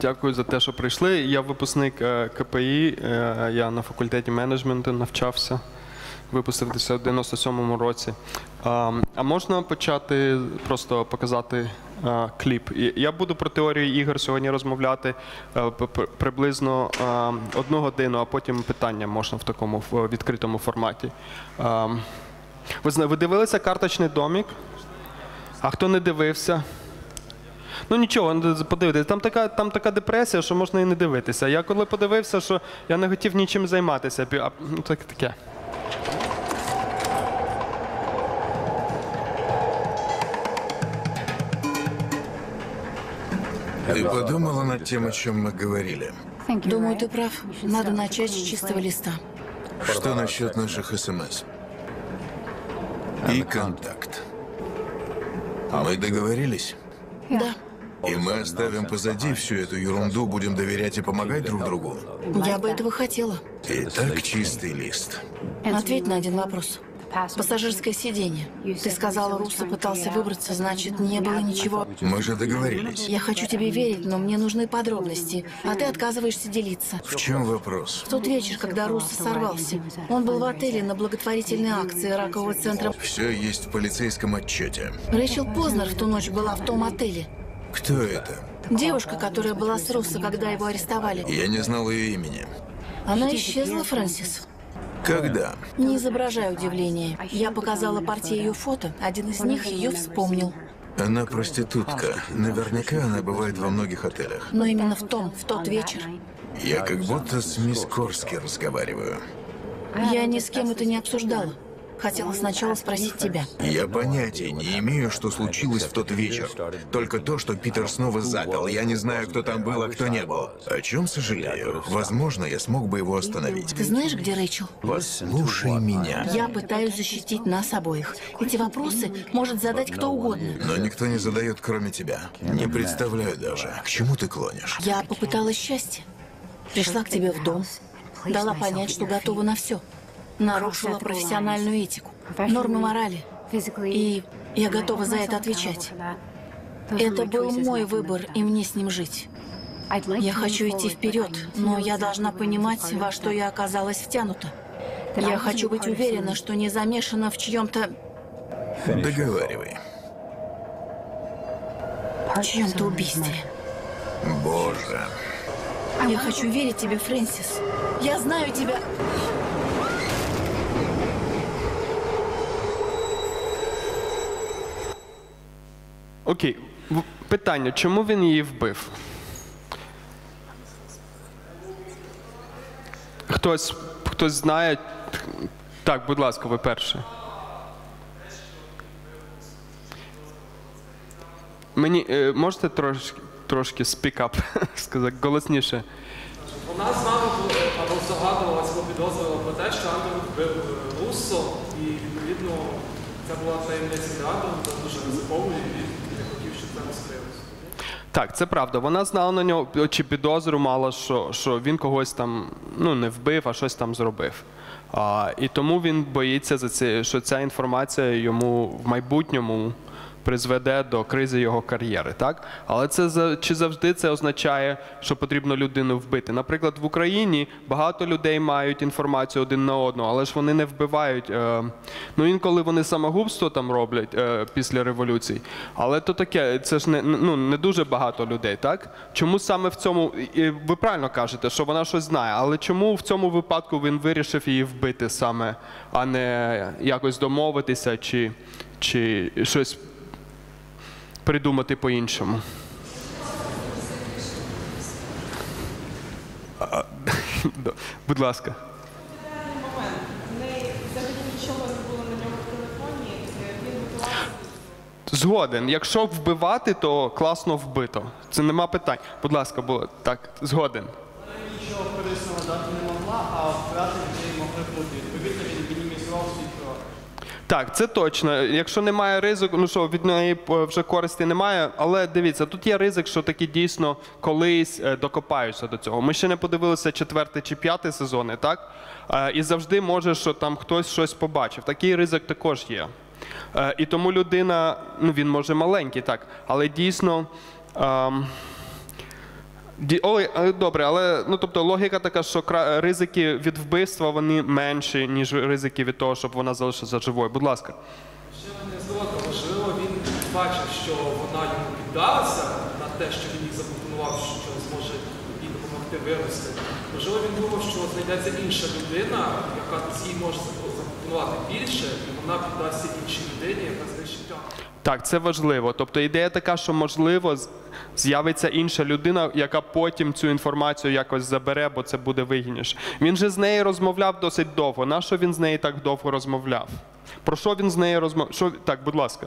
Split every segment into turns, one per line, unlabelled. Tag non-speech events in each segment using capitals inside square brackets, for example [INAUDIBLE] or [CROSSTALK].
Дякую за те, що прийшли. Я випускник е, КПІ. е, Я на факультеті менеджменту навчався. Випустився в 97-му році. А можна почати просто показати е, кліп? Я буду про теорію ігор сьогодні розмовляти приблизно одну годину, а потім питання можна в такому відкритому форматі. Ви дивилися карточний домік? А хто не дивився? Ну нічого, ну, подивитися. Там така, там така депресія, що можна і не дивитися. Я коли подивився, що я не хотів нічим займатися, пі- а, ну, так, таке.
Ты подумала над тем, о чем мы говорили?
Думаю, ты прав. Надо начать с чистого листа.
Что насчет наших СМС? И контакт. Мы договорились?
Да.
И мы оставим позади всю эту ерунду, будем доверять и помогать друг другу.
Я бы этого хотела.
Итак, чистый лист.
Ответь на один вопрос. Пассажирское сиденье. Ты сказала, Руссо пытался выбраться, значит, не было ничего.
Мы же договорились.
Я хочу тебе верить, но мне нужны подробности. А ты отказываешься делиться.
В чем вопрос?
В тот вечер, когда Руссо сорвался, он был в отеле на благотворительной акции ракового центра.
Все есть в полицейском отчете.
Рэйчел Познер в ту ночь была в том отеле.
Кто это?
Девушка, которая была с Руссо, когда его арестовали.
Я не знал ее имени.
Она исчезла, Фрэнсис.
Когда?
Не изображай удивления. Я показала партии ее фото. Один из них ее вспомнил.
Она проститутка. Наверняка она бывает во многих отелях.
Но именно в том, в тот вечер,
Я как будто с мисс Корски разговариваю.
я ни с кем это не обсуждала. Хотела сначала спросить тебя.
Я понятия не имею, что случилось в тот вечер. Только то, что Питер снова запил. Я не знаю, кто там был, а кто не был. О чем сожалею. Возможно, я смог бы его остановить.
Ты знаешь, где Рэйчел?
Послушай меня.
Я пытаюсь защитить нас обоих. Эти вопросы может задать кто угодно.
Но никто не задает, кроме тебя. Не представляю даже, к чему ты клонишь.
Я попыталась счастья. Пришла к тебе в дом. Дала понять, что готова на все. Нарушила профессиональную этику, нормы морали. И я готова за это отвечать. Это был мой выбор, и мне с ним жить. Я хочу идти вперед, но я должна понимать, во что я оказалась втянута. Я хочу быть уверена, что не замешана в чьем-то
Договаривай.
чьем-то убийстве.
Боже.
Я хочу верить тебе, Фрэнсис. Я знаю тебя.
Окей, питання, чому він її вбив? Хтось, хтось знає? Так, будь ласка, ви перший. Мені е, можете трошки, трошки up, [LAUGHS] сказати голосніше.
Вона знала бу- або здогадувалася, або підозрювала про те, що Андер вбив е, Руссо, і відповідно це була таємниця для це дуже ризиково, і він не хотів, щоб це розкрилося.
Так, це правда. Вона знала на нього чи підозру мала, що, що він когось там ну, не вбив, а щось там зробив. А, і тому він боїться за це, що ця інформація йому в майбутньому призведе до кризи його кар'єри. Так? Але це чи завжди це означає, що потрібно людину вбити? Наприклад, в Україні багато людей мають інформацію один на одного, але ж вони не вбивають. Е, ну інколи вони самогубство там роблять е, після революції. Але то таке, це ж не, ну, не дуже багато людей, так? Чому саме в цьому, і ви правильно кажете, що вона щось знає, але чому в цьому випадку він вирішив її вбити саме, а не якось домовитися чи, чи щось придумати по-іншому. [LAUGHS] Будь ласка. Згоден. Якщо вбивати, то класно вбито. Це нема питань. Будь ласка, було так, згоден.
Вона нічого корисного дати не могла, а вбрати
Так, це точно. Якщо немає ризику, ну що від неї е, вже користі немає. Але дивіться, тут є ризик, що таки дійсно колись е, докопаються до цього. Ми ще не подивилися четвертий чи п'ятий сезони, так? Е, І завжди може, що там хтось щось побачив. Такий ризик також є. І тому людина, ну він може маленький, так, але дійсно. Ем, Ді- е, добре, але ну тобто логіка така, що ризики від вбивства вони менші, ніж ризики від того, щоб вона залишилася живою. Будь ласка.
Ще не згодом, можливо, він бачив, що вона йому піддалася на те, що він їй запропонував, що зможе їй допомогти вирости. Можливо, він думав, що знайдеться інша людина, яка їй може запропонувати більше, і вона піддасться іншій людині, яка знищить.
Так, це важливо. Тобто ідея така, що можливо з'явиться інша людина, яка потім цю інформацію якось забере, бо це буде вигідніше. Він же з нею розмовляв досить довго. На що він з нею так довго розмовляв? Про що він з нею розмовляв? Що... Так, будь ласка.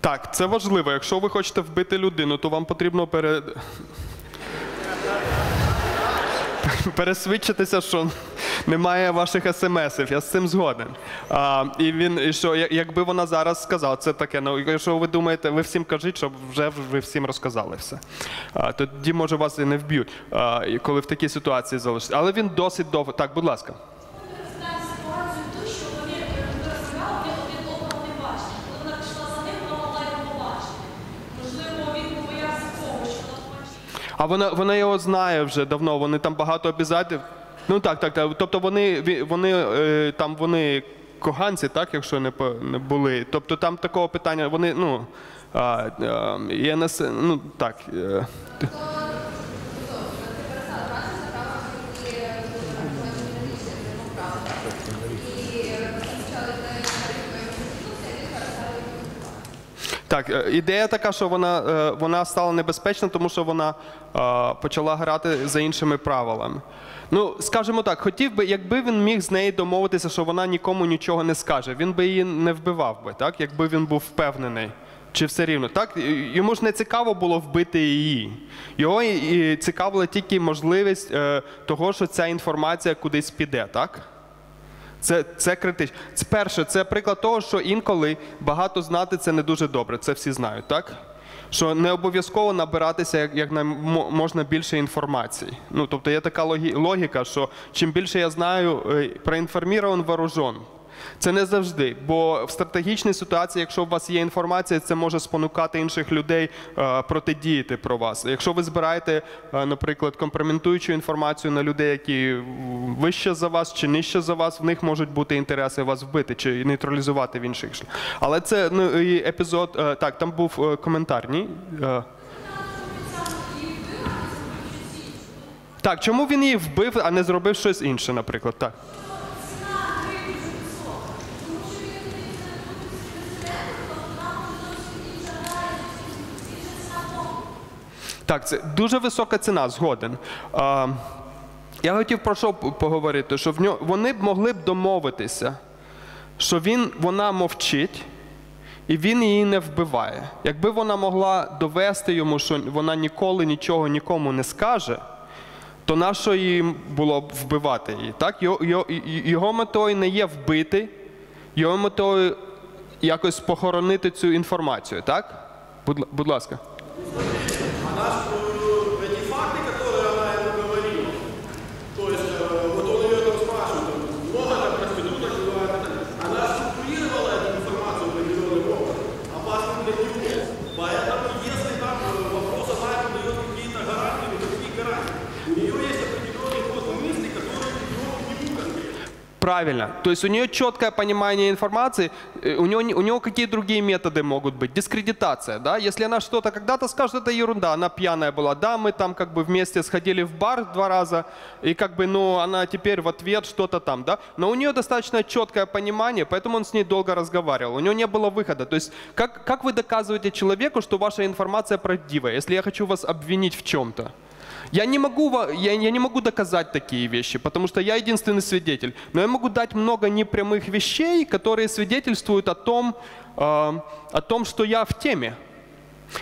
Так, це важливо. Якщо ви хочете вбити людину, то вам потрібно пере... [LAUGHS] пересвідчитися, що немає ваших смс-ів. Я з цим згоден. А, і він, і що, якби вона зараз сказала, це таке, ну якщо ви думаєте, ви всім кажіть, щоб вже ви всім розказали все. А, тоді, може, вас і не вб'ють, коли в такій ситуації залишиться. Але він досить довго. Так, будь ласка.
ситуацію ту, що вони розмовляли, один один одного не бачили. Коли вона пішла за ним, вона могла його побачити. Можливо, він побоявся того, що вона побачить.
А вона, вона його знає вже давно. Вони там багато обізатів. Ну так, так, так. Тобто вони, вони е, там вони коганці, так, якщо не, не були. Тобто там такого питання, вони, ну. А, а, я не, ну так. Так, е, ідея така, що вона, е, вона стала небезпечна, тому що вона е, почала грати за іншими правилами. Ну, скажімо так, хотів би, якби він міг з нею домовитися, що вона нікому нічого не скаже, він би її не вбивав би, так? Якби він був впевнений. Чи все рівно? Так? Йому ж не цікаво було вбити її. Його цікавила тільки можливість того, що ця інформація кудись піде, так? Це, це критично. Це перше, це приклад того, що інколи багато знати це не дуже добре. Це всі знають, так? Що не обов'язково набиратися як, як на можна більше інформації. Ну, тобто є така логі- логіка, що чим більше я знаю, е, проінформірован вооружен. Це не завжди, бо в стратегічній ситуації, якщо у вас є інформація, це може спонукати інших людей е, протидіяти про вас. Якщо ви збираєте, е, наприклад, компрометуючу інформацію на людей, які вище за вас чи нижче за вас, в них можуть бути інтереси вас вбити чи нейтралізувати в інших. Але це ну, і епізод. е, Так, там був коментар, ні? Так, чому він її вбив, а не зробив щось інше, наприклад? Так. Так, це дуже висока ціна, згоден. А, я хотів про що поговорити, що в нього, вони б могли б домовитися, що він, вона мовчить, і він її не вбиває. Якби вона могла довести йому, що вона ніколи нічого нікому не скаже, то нащо їм було б вбивати її? Так? Його, його, його метою не є вбити, його метою якось похоронити цю інформацію, так? Будь, будь ласка.
Она ж, э, эти факты, которые она ему говорила, то есть э, вот он ее там спрашивает, там, много там проституток бывает, и так далее. она структурировала эту информацию определенным образом, опасным для него. Поэтому если там э, вопрос, она ему дает какие-то гарантии, никакие гарантии. У нее есть определенный ход мысли, который ведет к нему конкретно.
Правильно. То есть у нее четкое понимание информации. Э, У нее, не- у нее какие другие методы могут быть? Дискредитация, да? Если она что-то когда-то скажет, это ерунда, она пьяная была. Да, мы там как бы вместе сходили в бар два раза, и как бы, ну, она теперь в ответ что-то там, да? Но у нее достаточно четкое понимание, поэтому он с ней долго разговаривал. У него не было выхода. То есть как, как вы доказываете человеку, что ваша информация правдивая, если я хочу вас обвинить в чем-то? Я не, могу, я, я не могу доказать такие вещи, потому что я единственный свидетель. Но я могу дать много непрямых вещей, которые свидетельствуют о том, э, о том, что я в теме.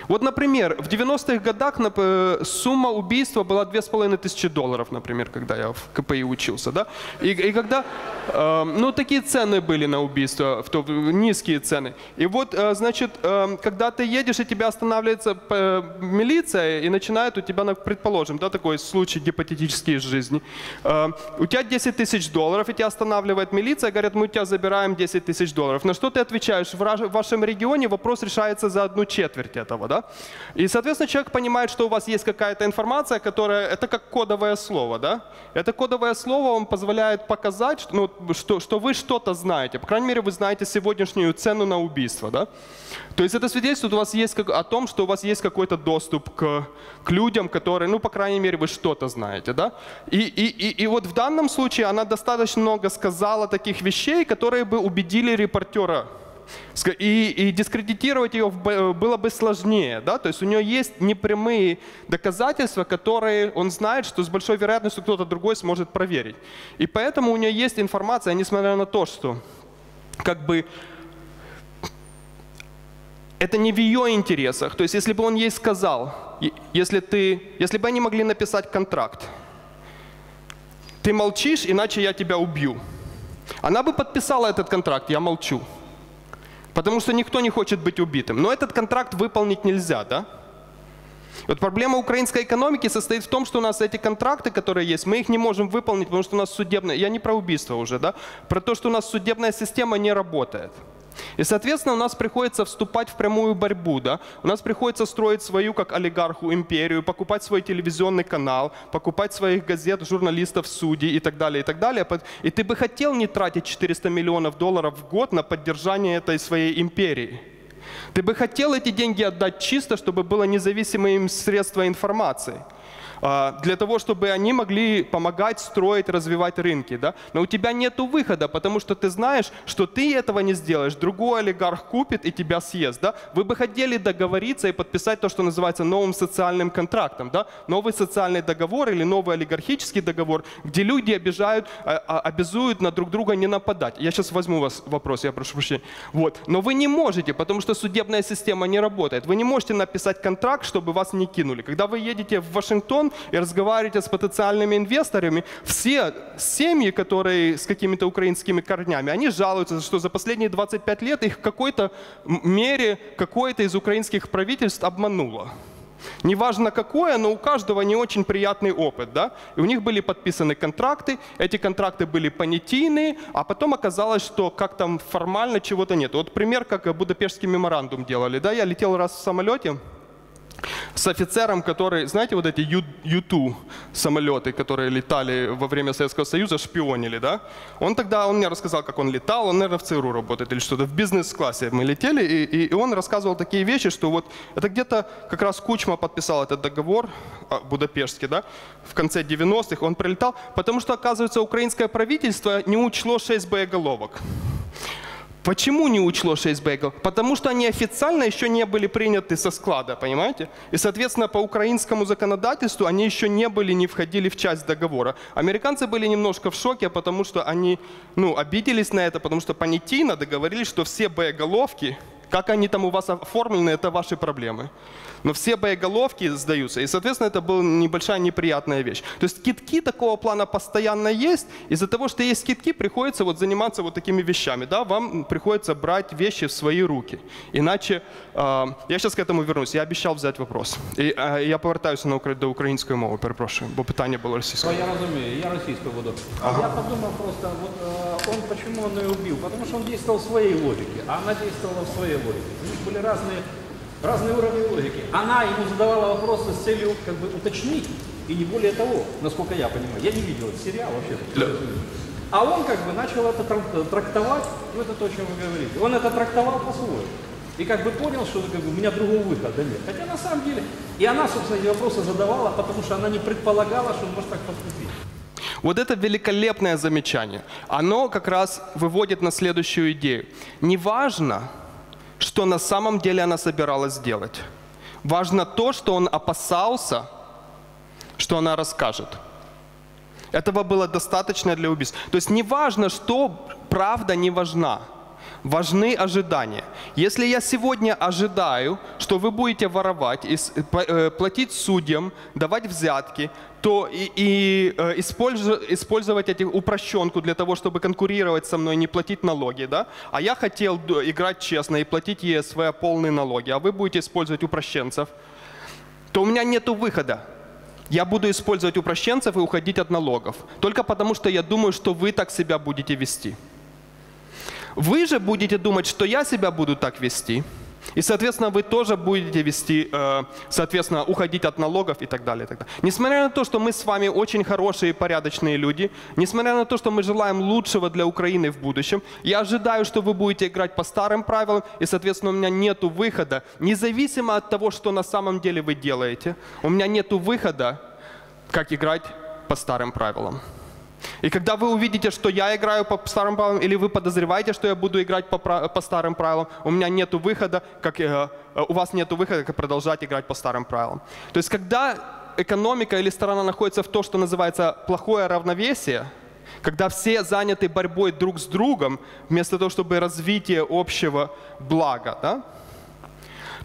Вот, например, в 90-х годах э, сумма убийства была 2500 долларов, например, когда я в КПИ учился, да? И, и когда, э, ну, такие цены были на убийство, в то, низкие цены. И вот, э, значит, э, когда ты едешь, и тебя останавливается э, милиция и начинает у тебя, предположим, да, такой случай гипотетический из жизни. Э, у тебя 10 тысяч долларов, и тебя останавливает милиция, говорят, мы у тебя забираем 10 тысяч долларов. На что ты отвечаешь? В вашем регионе вопрос решается за одну четверть этого, да? И, соответственно, человек понимает, что у вас есть какая-то информация, которая, это как кодовое слово, да? Это кодовое слово вам позволяет показать, что, ну, что, что вы что-то знаете. По крайней мере, вы знаете сегодняшнюю цену на убийство, да? То есть это свидетельствует у вас есть о том, что у вас есть какой-то доступ к, к людям, которые, ну, по крайней мере, вы что-то знаете, да? И, и, и, и вот в данном случае она достаточно много сказала таких вещей, которые бы убедили репортера И, и дискредитировать ее было бы сложнее, да, то есть у нее есть непрямые доказательства, которые он знает, что с большой вероятностью кто-то другой сможет проверить. И поэтому у нее есть информация, несмотря на то, что как бы это не в ее интересах. То есть если бы он ей сказал, если, ты, если бы они могли написать контракт, ты молчишь, иначе я тебя убью. Она бы подписала этот контракт, я молчу. Потому что никто не хочет быть убитым. Но этот контракт выполнить нельзя, да? Вот проблема украинской экономики состоит в том, что у нас эти контракты, которые есть, мы их не можем выполнить, потому что у нас судебная, я не про убийство уже, да, про то, что у нас судебная система не работает. И, соответственно, у нас приходится вступать в прямую борьбу, да? У нас приходится строить свою, как олигарху, империю, покупать свой телевизионный канал, покупать своих газет, журналистов, судей и так далее, и так далее. И ты бы хотел не тратить 400 миллионов долларов в год на поддержание этой своей империи. Ты бы хотел эти деньги отдать чисто, чтобы было независимое им средство информации. А, Для того, чтобы они могли помогать строить, развивать рынки. Да? Но у тебя нет выхода, потому что ты знаешь, что ты этого не сделаешь. Другой олигарх купит и тебя съест. Да? Вы бы хотели договориться и подписать то, что называется новым социальным контрактом. Да? Новый социальный договор или новый олигархический договор, где люди обижают, а, а, обязуют на друг друга не нападать. Я сейчас возьму вас вопрос, я прошу прощения. Вот. Но вы не можете, потому что судебная система не работает. Вы не можете написать контракт, чтобы вас не кинули. Когда вы едете в Вашингтон и разговариваете с потенциальными инвесторами, все семьи, которые с какими-то украинскими корнями, они жалуются, что за последние 25 лет их в какой-то мере какое-то из украинских правительств обмануло. Неважно какое, но у каждого не очень приятный опыт, да? И у них были подписаны контракты, эти контракты были понятийные, а потом оказалось, что как там формально чего-то нет. Вот пример, как Будапештский меморандум делали, да? Я летел раз в самолете, с офицером, который, знаете, вот эти Ю- Ю-2 самолеты, которые летали во время Советского Союза, шпионили, да? Он тогда, он мне рассказал, как он летал, он, наверное, в ЦРУ работает или что-то, в бизнес-классе мы летели, и, и- и он рассказывал такие вещи, что вот это где-то как раз Кучма подписал этот договор а, будапештский, да, в конце 90-х, он прилетал, потому что, оказывается, украинское правительство не учло 6 боеголовок. Почему не учло 6 бейгл? Потому что они официально еще не были приняты со склада, понимаете? И, соответственно, по украинскому законодательству они еще не были, не входили в часть договора. Американцы были немножко в шоке, потому что они, ну, обиделись на это, потому что понятийно договорились, что все боеголовки, как они там у вас оформлены, это ваши проблемы Но все боеголовки сдаются, и, соответственно, это была небольшая неприятная вещь. То есть скидки такого плана постоянно есть. Из-за того, что есть скидки, приходится вот заниматься вот такими вещами. Да? Вам приходится брать вещи в свои руки. Иначе, э, я сейчас к этому вернусь, я обещал взять вопрос. І, е, я повертаюся на Укра- до української мови, перепрошую, бо питання було російською.
Я разумею, я российскую буду. Я подумал просто, вот э, он почему он ее убил? Потому что он действовал в своей логике, а она действовала в своей логике. У них были разные, разные уровни логики. Она ему задавала вопросы с целью как бы уточнить, и не более того, насколько я понимаю. Я не видел этот сериал вообще. А он как бы начал это трак- трактовать, ну это то, о чем вы говорите. Он это трактовал по-своему. И как бы понял, что как бы, у меня другого выхода нет. Хотя на самом деле, и она, собственно, эти вопросы задавала, потому что она не предполагала, что он может так поступить.
Вот это великолепное замечание. Оно как раз выводит на следующую идею. Неважно, что на самом деле она собиралась сделать. Важно то, что он опасался, что она расскажет. Этого было достаточно для убийства. То есть неважно, что правда не важна. Важны ожидания. Если я сегодня ожидаю, что вы будете воровать, п- э, платить судьям, давать взятки, то и, и, э, использовать эти упрощенку для того, чтобы конкурировать со мной, не платить налоги, да? А я хотел играть честно и платить ЕСВ полные налоги, а вы будете использовать упрощенцев, то у меня нет выхода. Я буду использовать упрощенцев и уходить от налогов. Только потому, что я думаю, что вы так себя будете вести. Вы же будете думать, что я себя буду так вести. И, соответственно, вы тоже будете вести, э, соответственно, уходить от налогов и так далее. И так далее. Несмотря на то, что мы с вами очень хорошие и порядочные люди, несмотря на то, что мы желаем лучшего для Украины в будущем, я ожидаю, что вы будете играть по старым правилам, и, соответственно, у меня нет выхода, независимо от того, что на самом деле вы делаете, у меня нет выхода, как играть по старым правилам. И когда вы увидите, что я играю по старым правилам, или вы подозреваете, что я буду играть по, по старым правилам, у меня нет выхода, как, э, э, у вас нет выхода, как продолжать играть по старым правилам. То есть, когда экономика или сторона находится в то, что называется плохое равновесие, когда все заняты борьбой друг с другом, вместо того, чтобы развитие общего блага, да,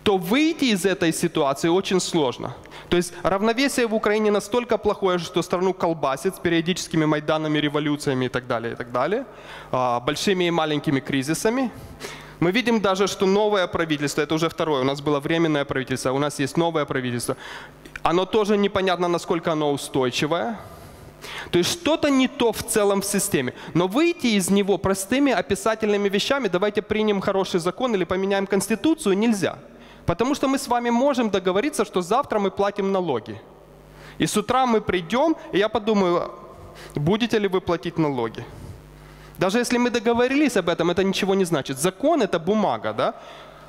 то выйти из этой ситуации очень сложно. То есть равновесие в Украине настолько плохое, что страну колбасит с периодическими майданами, революциями и так далее, и так далее, а, большими и маленькими кризисами. Мы видим даже, что новое правительство, это уже второе, у нас было временное правительство, у нас есть новое правительство. Оно тоже непонятно, насколько оно устойчивое. То есть что-то не то в целом в системе. Но выйти из него простыми описательными вещами, давайте примем хороший закон или поменяем конституцию, нельзя. Потому что мы с вами можем договориться, что завтра мы платим налоги. И с утра мы придем, и я подумаю, будете ли вы платить налоги. Даже если мы договорились об этом, это ничего не значит. Закон – это бумага. Да?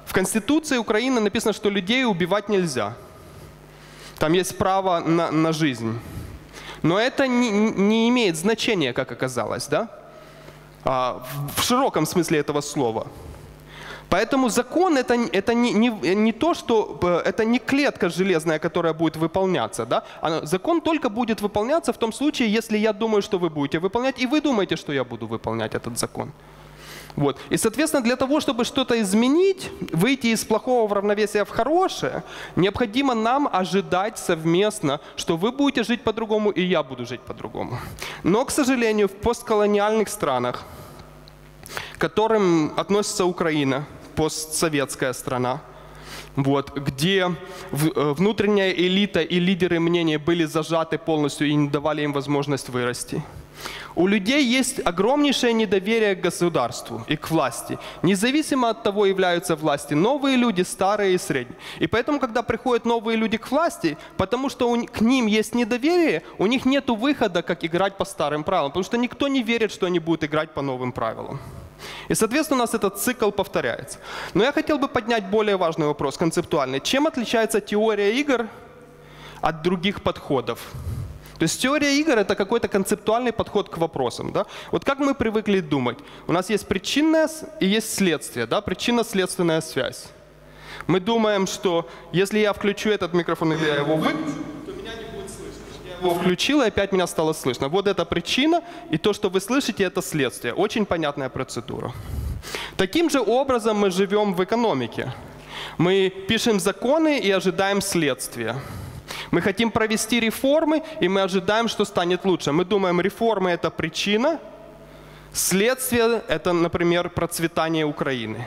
В Конституции Украины написано, что людей убивать нельзя. Там есть право на, на жизнь. Но это не, не имеет значения, как оказалось, да? А, в, широком смысле этого слова. Поэтому закон это, это не, не, не то, что э, это не клетка железная, которая будет выполняться. Да? Оно- закон только будет выполняться в том случае, если я думаю, что вы будете выполнять, и вы думаете, что я буду выполнять этот закон. Вот. И, соответственно, для того, чтобы что-то изменить, выйти из плохого в равновесие в хорошее, необходимо нам ожидать совместно, что вы будете жить по-другому, и я буду жить по-другому. Но, к сожалению, в постколониальных странах, к которым относится Украина, постсоветская страна, вот, где э, внутренняя элита и лидеры мнения были зажаты полностью и не давали им возможность вырасти. У людей есть огромнейшее недоверие к государству и к власти, независимо от того, являются власти новые люди, старые и средние. И поэтому, когда приходят новые люди к власти, потому что у, к ним есть недоверие, у них нет выхода, как играть по старым правилам, потому что никто не верит, что они будут играть по новым правилам. И, соответственно, у нас этот цикл повторяется. Но я хотел бы поднять более важный вопрос, концептуальный. Чем отличается теория игр от других подходов? То есть теория игр это какой-то концептуальный подход к вопросам. Да? Вот как мы привыкли думать? У нас есть причинное с- и есть следствие, да? причинно-следственная связь. Мы думаем, что если я включу этот микрофон или я его выключу, то меня не будет слышно. Я его включил, и опять меня стало слышно. Вот это причина, и то, что вы слышите, это следствие. Очень понятная процедура. Таким же образом мы живем в экономике. Мы пишем законы и ожидаем следствия. Мы хотим провести реформы, и мы ожидаем, что станет лучше. Мы думаем, реформы – это причина, следствие – это, например, процветание Украины.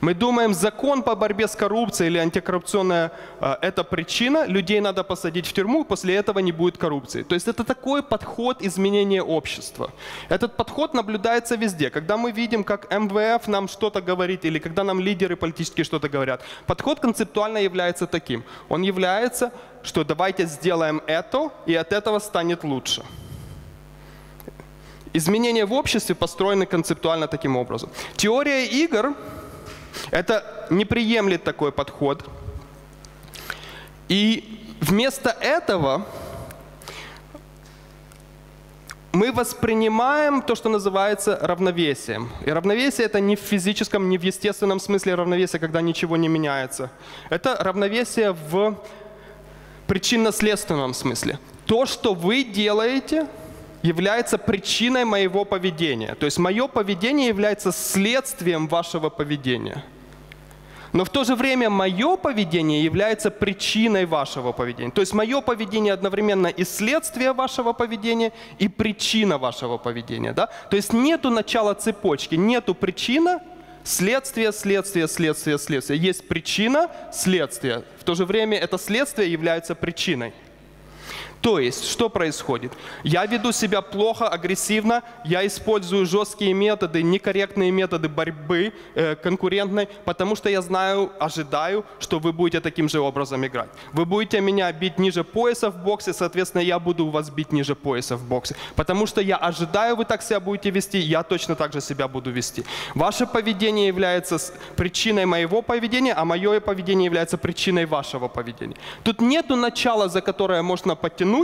Мы думаем, закон по борьбе с коррупцией или антикоррупционная э, – это причина, людей надо посадить в тюрьму, после этого не будет коррупции. То есть это такой подход изменения общества. Этот подход наблюдается везде. Когда мы видим, как МВФ нам что-то говорит, или когда нам лидеры политические что-то говорят, подход концептуально является таким. Он является, что давайте сделаем это, и от этого станет лучше. Изменения в обществе построены концептуально таким образом. Теория игр это не приемлет такой подход. И вместо этого мы воспринимаем то, что называется равновесием. И равновесие это не в физическом, не в естественном смысле равновесия, когда ничего не меняется. Это равновесие в причинно-следственном смысле. То, что вы делаете, является причиной моего поведения. То есть мое поведение является следствием вашего поведения. Но в то же время мое поведение является причиной вашего поведения. То есть мое поведение одновременно и следствие вашего поведения, и причина вашего поведения. Да? То есть нету начала цепочки, нету причина, следствие, следствие, следствие, следствие. Есть причина, следствие. В то же время это следствие является причиной. То есть, что происходит? Я веду себя плохо, агрессивно, я использую жесткие методы, некорректные методы борьбы э, конкурентной, потому что я знаю, ожидаю, что вы будете таким же образом играть. Вы будете меня бить ниже пояса в боксе, соответственно, я буду вас бить ниже пояса в боксе. Потому что я ожидаю, вы так себя будете вести, я точно так же себя буду вести. Ваше поведение является причиной моего поведения, а мое поведение является причиной вашего поведения. Тут нету начала, за которое можно подтянуть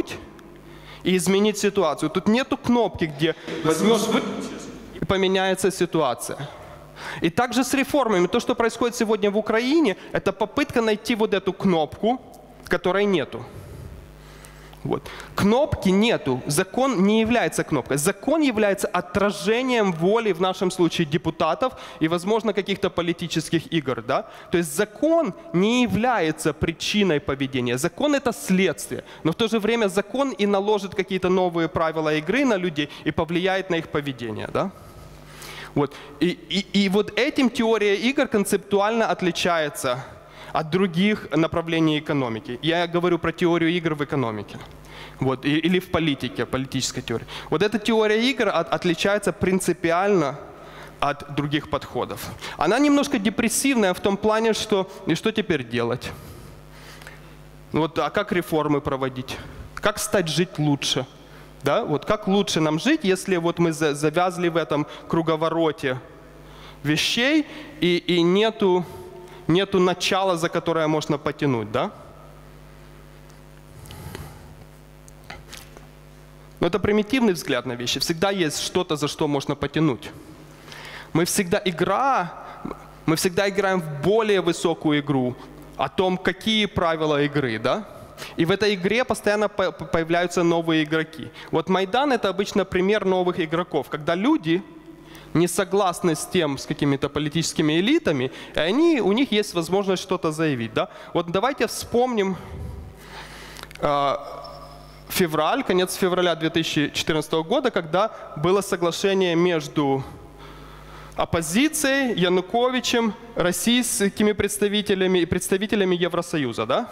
и изменить ситуацию. Тут нету кнопки, где возьмешь вы и поменяется ситуация. И также с реформами. То, что происходит сегодня в Украине, это попытка найти вот эту кнопку, которой нету. Вот. Кнопки нету. Закон не является кнопкой. Закон является отражением воли, в нашем случае, депутатов и, возможно, каких-то политических игр. Да? То есть закон не является причиной поведения. Закон — это следствие. Но в то же время закон и наложит какие-то новые правила игры на людей и повлияет на их поведение. Да? Вот. И, и, и вот этим теория игр концептуально отличается от других направлений экономики. Я говорю про теорию игр в экономике. Вот, или в политике, политической теории. Вот эта теория игр от- отличается принципиально от других подходов. Она немножко депрессивная в том плане, что и что теперь делать? Вот, а как реформы проводить? Как стать жить лучше? Да? Вот как лучше нам жить, если вот мы за- завязли в этом круговороте вещей и, и нету, нету начала, за которое можно потянуть, да? Но это примитивный взгляд на вещи. Всегда есть что-то, за что можно потянуть. Мы всегда игра, мы всегда играем в более высокую игру о том, какие правила игры, да? И в этой игре постоянно по- по- появляются новые игроки. Вот Майдан это обычно пример новых игроков, когда люди не согласны с тем, с какими-то политическими элитами, и они, у них есть возможность что-то заявить. Да? Вот давайте вспомним э, февраль, конец февраля 2014 года, когда было соглашение между оппозицией, Януковичем, российскими представителями и представителями Евросоюза, да?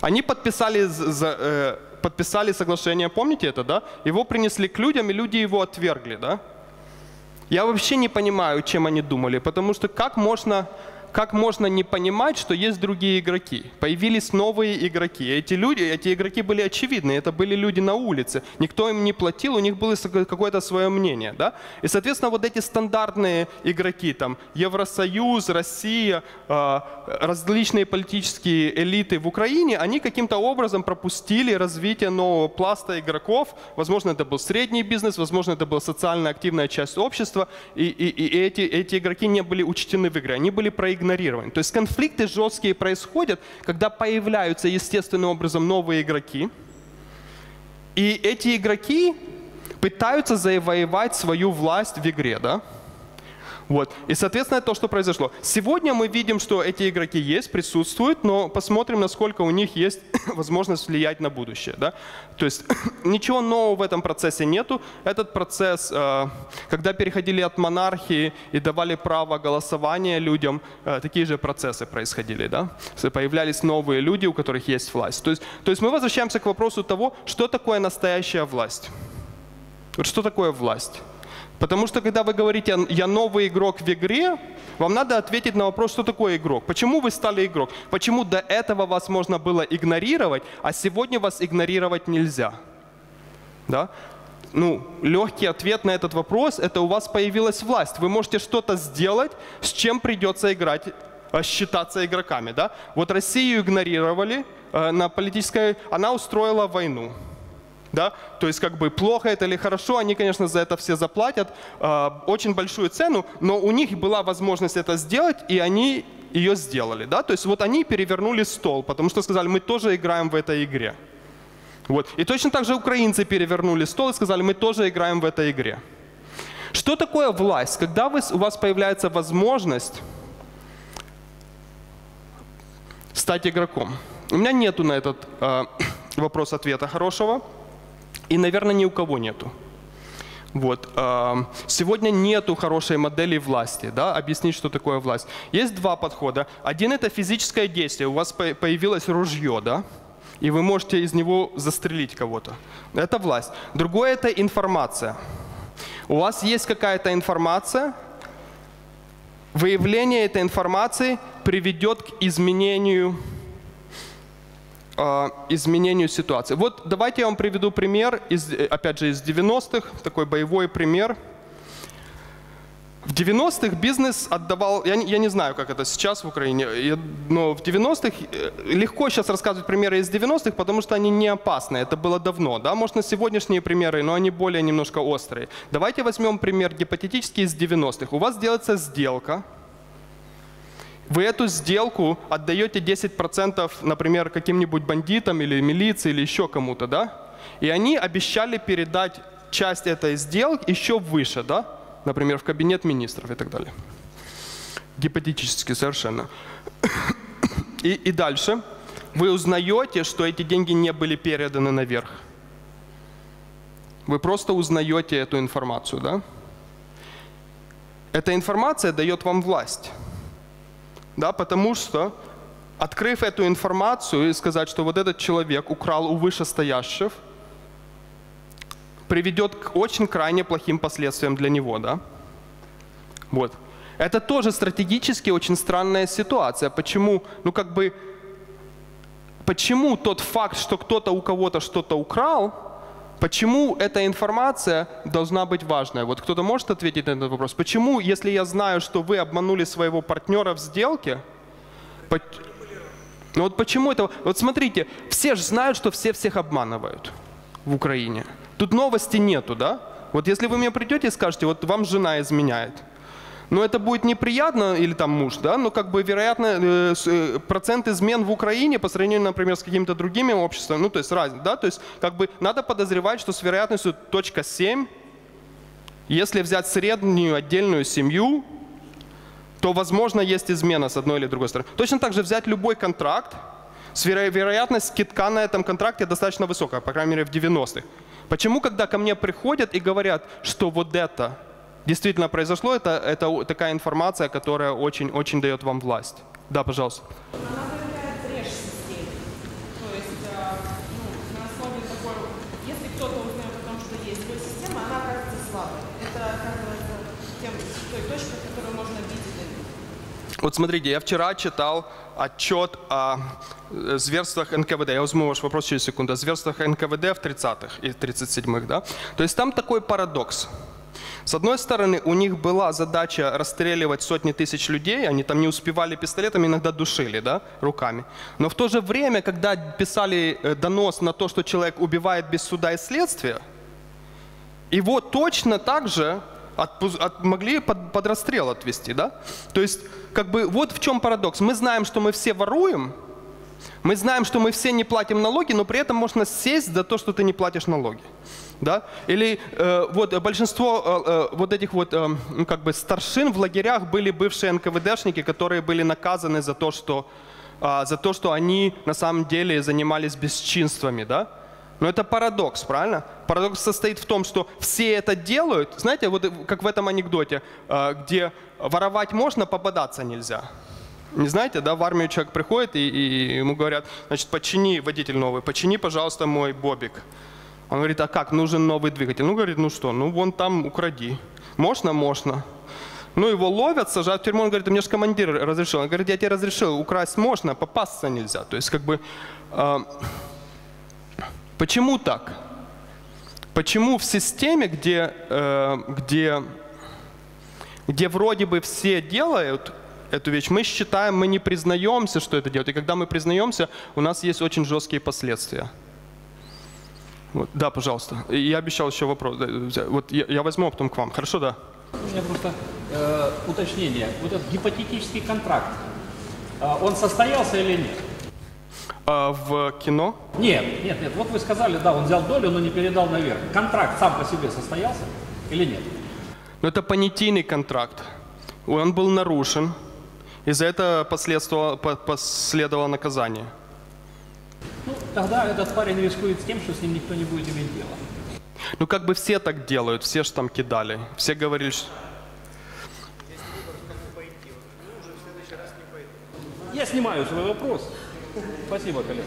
Они подписали, за- э, подписали соглашение, помните это, да? Его принесли к людям, и люди его отвергли, да? Я вообще не понимаю, чем они думали, потому что как можно, как можно не понимать, что есть другие игроки? Появились новые игроки. Эти люди, эти игроки были очевидны, это были люди на улице. Никто им не платил, у них было какое-то свое мнение. Да? И, соответственно, вот эти стандартные игроки, там, Евросоюз, Россия, э, различные политические элиты в Украине, они каким-то образом пропустили развитие нового пласта игроков. Возможно, это был средний бизнес, возможно, это была социально активная часть общества, и, и- и эти, эти игроки не были учтены в игре, они были проигнорированы. То есть конфликты жесткие происходят, когда появляются естественным образом новые игроки, и эти игроки пытаются завоевать свою власть в игре, да? Вот. И, соответственно, то, что произошло. Сегодня мы видим, что эти игроки есть, присутствуют, но посмотрим, насколько у них есть [COUGHS] возможность влиять на будущее. Да? То есть [COUGHS] ничего нового в этом процессе нету. Этот процесс, э, когда переходили от монархии и давали право голосования людям, э, такие же процессы происходили. Да? Появлялись новые люди, у которых есть власть. То есть, то есть мы возвращаемся к вопросу того, что такое настоящая власть. Вот что такое власть? Потому что когда вы говорите, я новый игрок в игре, вам надо ответить на вопрос, что такое игрок. Почему вы стали игрок? Почему до этого вас можно было игнорировать, а сегодня вас игнорировать нельзя? Да? Ну, легкий ответ на этот вопрос – это у вас появилась власть. Вы можете что-то сделать, с чем придется играть, э, считаться игроками. Да? Вот Россию игнорировали э, на политической… Она устроила войну. Да? То есть как бы плохо это или хорошо, они, конечно, за это все заплатят э, очень большую цену, но у них была возможность это сделать, и они ее сделали. Да? То есть вот они перевернули стол, потому что сказали, мы тоже играем в этой игре. Вот. И точно так же украинцы перевернули стол и сказали, мы тоже играем в этой игре. Что такое власть? Когда вы, у вас появляется возможность стать игроком. У меня нету на этот э, [COUGHS] вопрос ответа хорошего. И, наверное, ни у кого нету. Вот. э, Сегодня нету хорошей модели власти. Да? Объяснить, что такое власть. Есть два подхода. Один – это физическое действие. У вас по- появилось ружье, да? и вы можете из него застрелить кого-то. Это власть. Другое – это информация. У вас есть какая-то информация, выявление этой информации приведет к изменению, изменению ситуации. Вот давайте я вам приведу пример, из, э, опять же, из 90-х, такой боевой пример. В 90-х бизнес отдавал, я, я не знаю, как это сейчас в Украине, я- но в 90-х, э, легко сейчас рассказывать примеры из 90-х, потому что они не опасны, это было давно. Да? Можно сегодняшние примеры, но они более немножко острые. Давайте возьмем пример гипотетический из 90-х. У вас делается сделка, вы эту сделку отдаете 10%, например, каким-нибудь бандитам или милиции или еще кому-то, да? И они обещали передать часть этой сделки еще выше, да? Например, в кабинет министров и так далее. Гипотетически совершенно. И, и дальше вы узнаете, что эти деньги не были переданы наверх. Вы просто узнаете эту информацию, да? Эта информация дает вам власть. Да, потому что, открыв эту информацию и сказать, что вот этот человек украл у вышестоящих, приведет к очень крайне плохим последствиям для него, да? Вот. Это тоже стратегически очень странная ситуация. Почему, ну как бы, почему тот факт, что кто-то у кого-то что-то украл, почему эта информация должна быть важная? Вот кто-то может ответить на этот вопрос? Почему, если я знаю, что вы обманули своего партнера в сделке, по- ну вот почему это? Вот смотрите, все же знают, что все всех обманывают в Украине. Тут новости нету, да? Вот если вы мне придете и скажете, вот вам жена изменяет, ну это будет неприятно, или там муж, да, но как бы вероятно э, э, процент измен в Украине по сравнению, например, с какими-то другими обществами, ну то есть разница, да, то есть как бы надо подозревать, что с вероятностью точка 7, если взять среднюю отдельную семью, то, возможно, есть измена с одной или другой стороны. Точно так же взять любой контракт, с веро- вероятность скидка на этом контракте достаточно высокая, по крайней мере, в 90-х. Почему, когда ко мне приходят и говорят, что вот это действительно произошло, это, это такая информация, которая очень-очень дает вам власть? Да, пожалуйста. Вот смотрите, я вчера читал отчет о э, зверствах НКВД. Я возьму ваш вопрос через секунду. О зверствах НКВД в 30-х и 37-х. Да? То есть там такой парадокс. С одной стороны, у них была задача расстреливать сотни тысяч людей, они там не успевали пистолетами, иногда душили да, руками. Но в то же время, когда писали э, донос на то, что человек убивает без суда и следствия, его точно так же могли под, под расстрел отвести, да? То есть, как бы, вот в чем парадокс. Мы знаем, что мы все воруем, мы знаем, что мы все не платим налоги, но при этом можно сесть за то, что ты не платишь налоги. Да? Или э, вот э, большинство э, э, вот этих вот э, как бы старшин в лагерях были бывшие НКВДшники, которые были наказаны за то, что, а, за то, что они на самом деле занимались бесчинствами. Да? Но это парадокс, правильно? Парадокс состоит в том, что все это делают. Знаете, вот э, как в этом анекдоте, э, где воровать можно, пободаться нельзя. Не знаете, да, в армию человек приходит и, и ему говорят, значит, почини, водитель новый, почини, пожалуйста, мой бобик. Он говорит, а как, нужен новый двигатель? Ну, говорит, ну что, ну вон там укради. Можно? Можно. Ну, его ловят, сажают в тюрьму, он говорит, мне же командир разрешил. Он говорит, я тебе разрешил, украсть можно, попасться нельзя. То есть, как бы, э, почему так? Почему в системе, где, э, где, где вроде бы все делают эту вещь, мы считаем, мы не признаемся, что это делают. И когда мы признаемся, у нас есть очень жесткие последствия. Вот, да, пожалуйста. Я обещал еще вопрос. Вот я, я возьму, а потом к вам. Хорошо, да?
У меня просто э, уточнение. Вот этот гипотетический контракт, э, он состоялся или нет?
А, в кино?
Нет, нет, нет. Вот вы сказали, да, он взял долю, но не передал наверх. Контракт сам по себе состоялся или нет?
Ну, это понятийный контракт. Он был нарушен. И за это последовало, по- последовало наказание.
Ну, тогда этот парень рискует с тем, что с ним никто не будет иметь дела.
Ну, как бы все так делают, все же там кидали. Все говорили, что...
Я снимаю свой вопрос. Спасибо, коллега.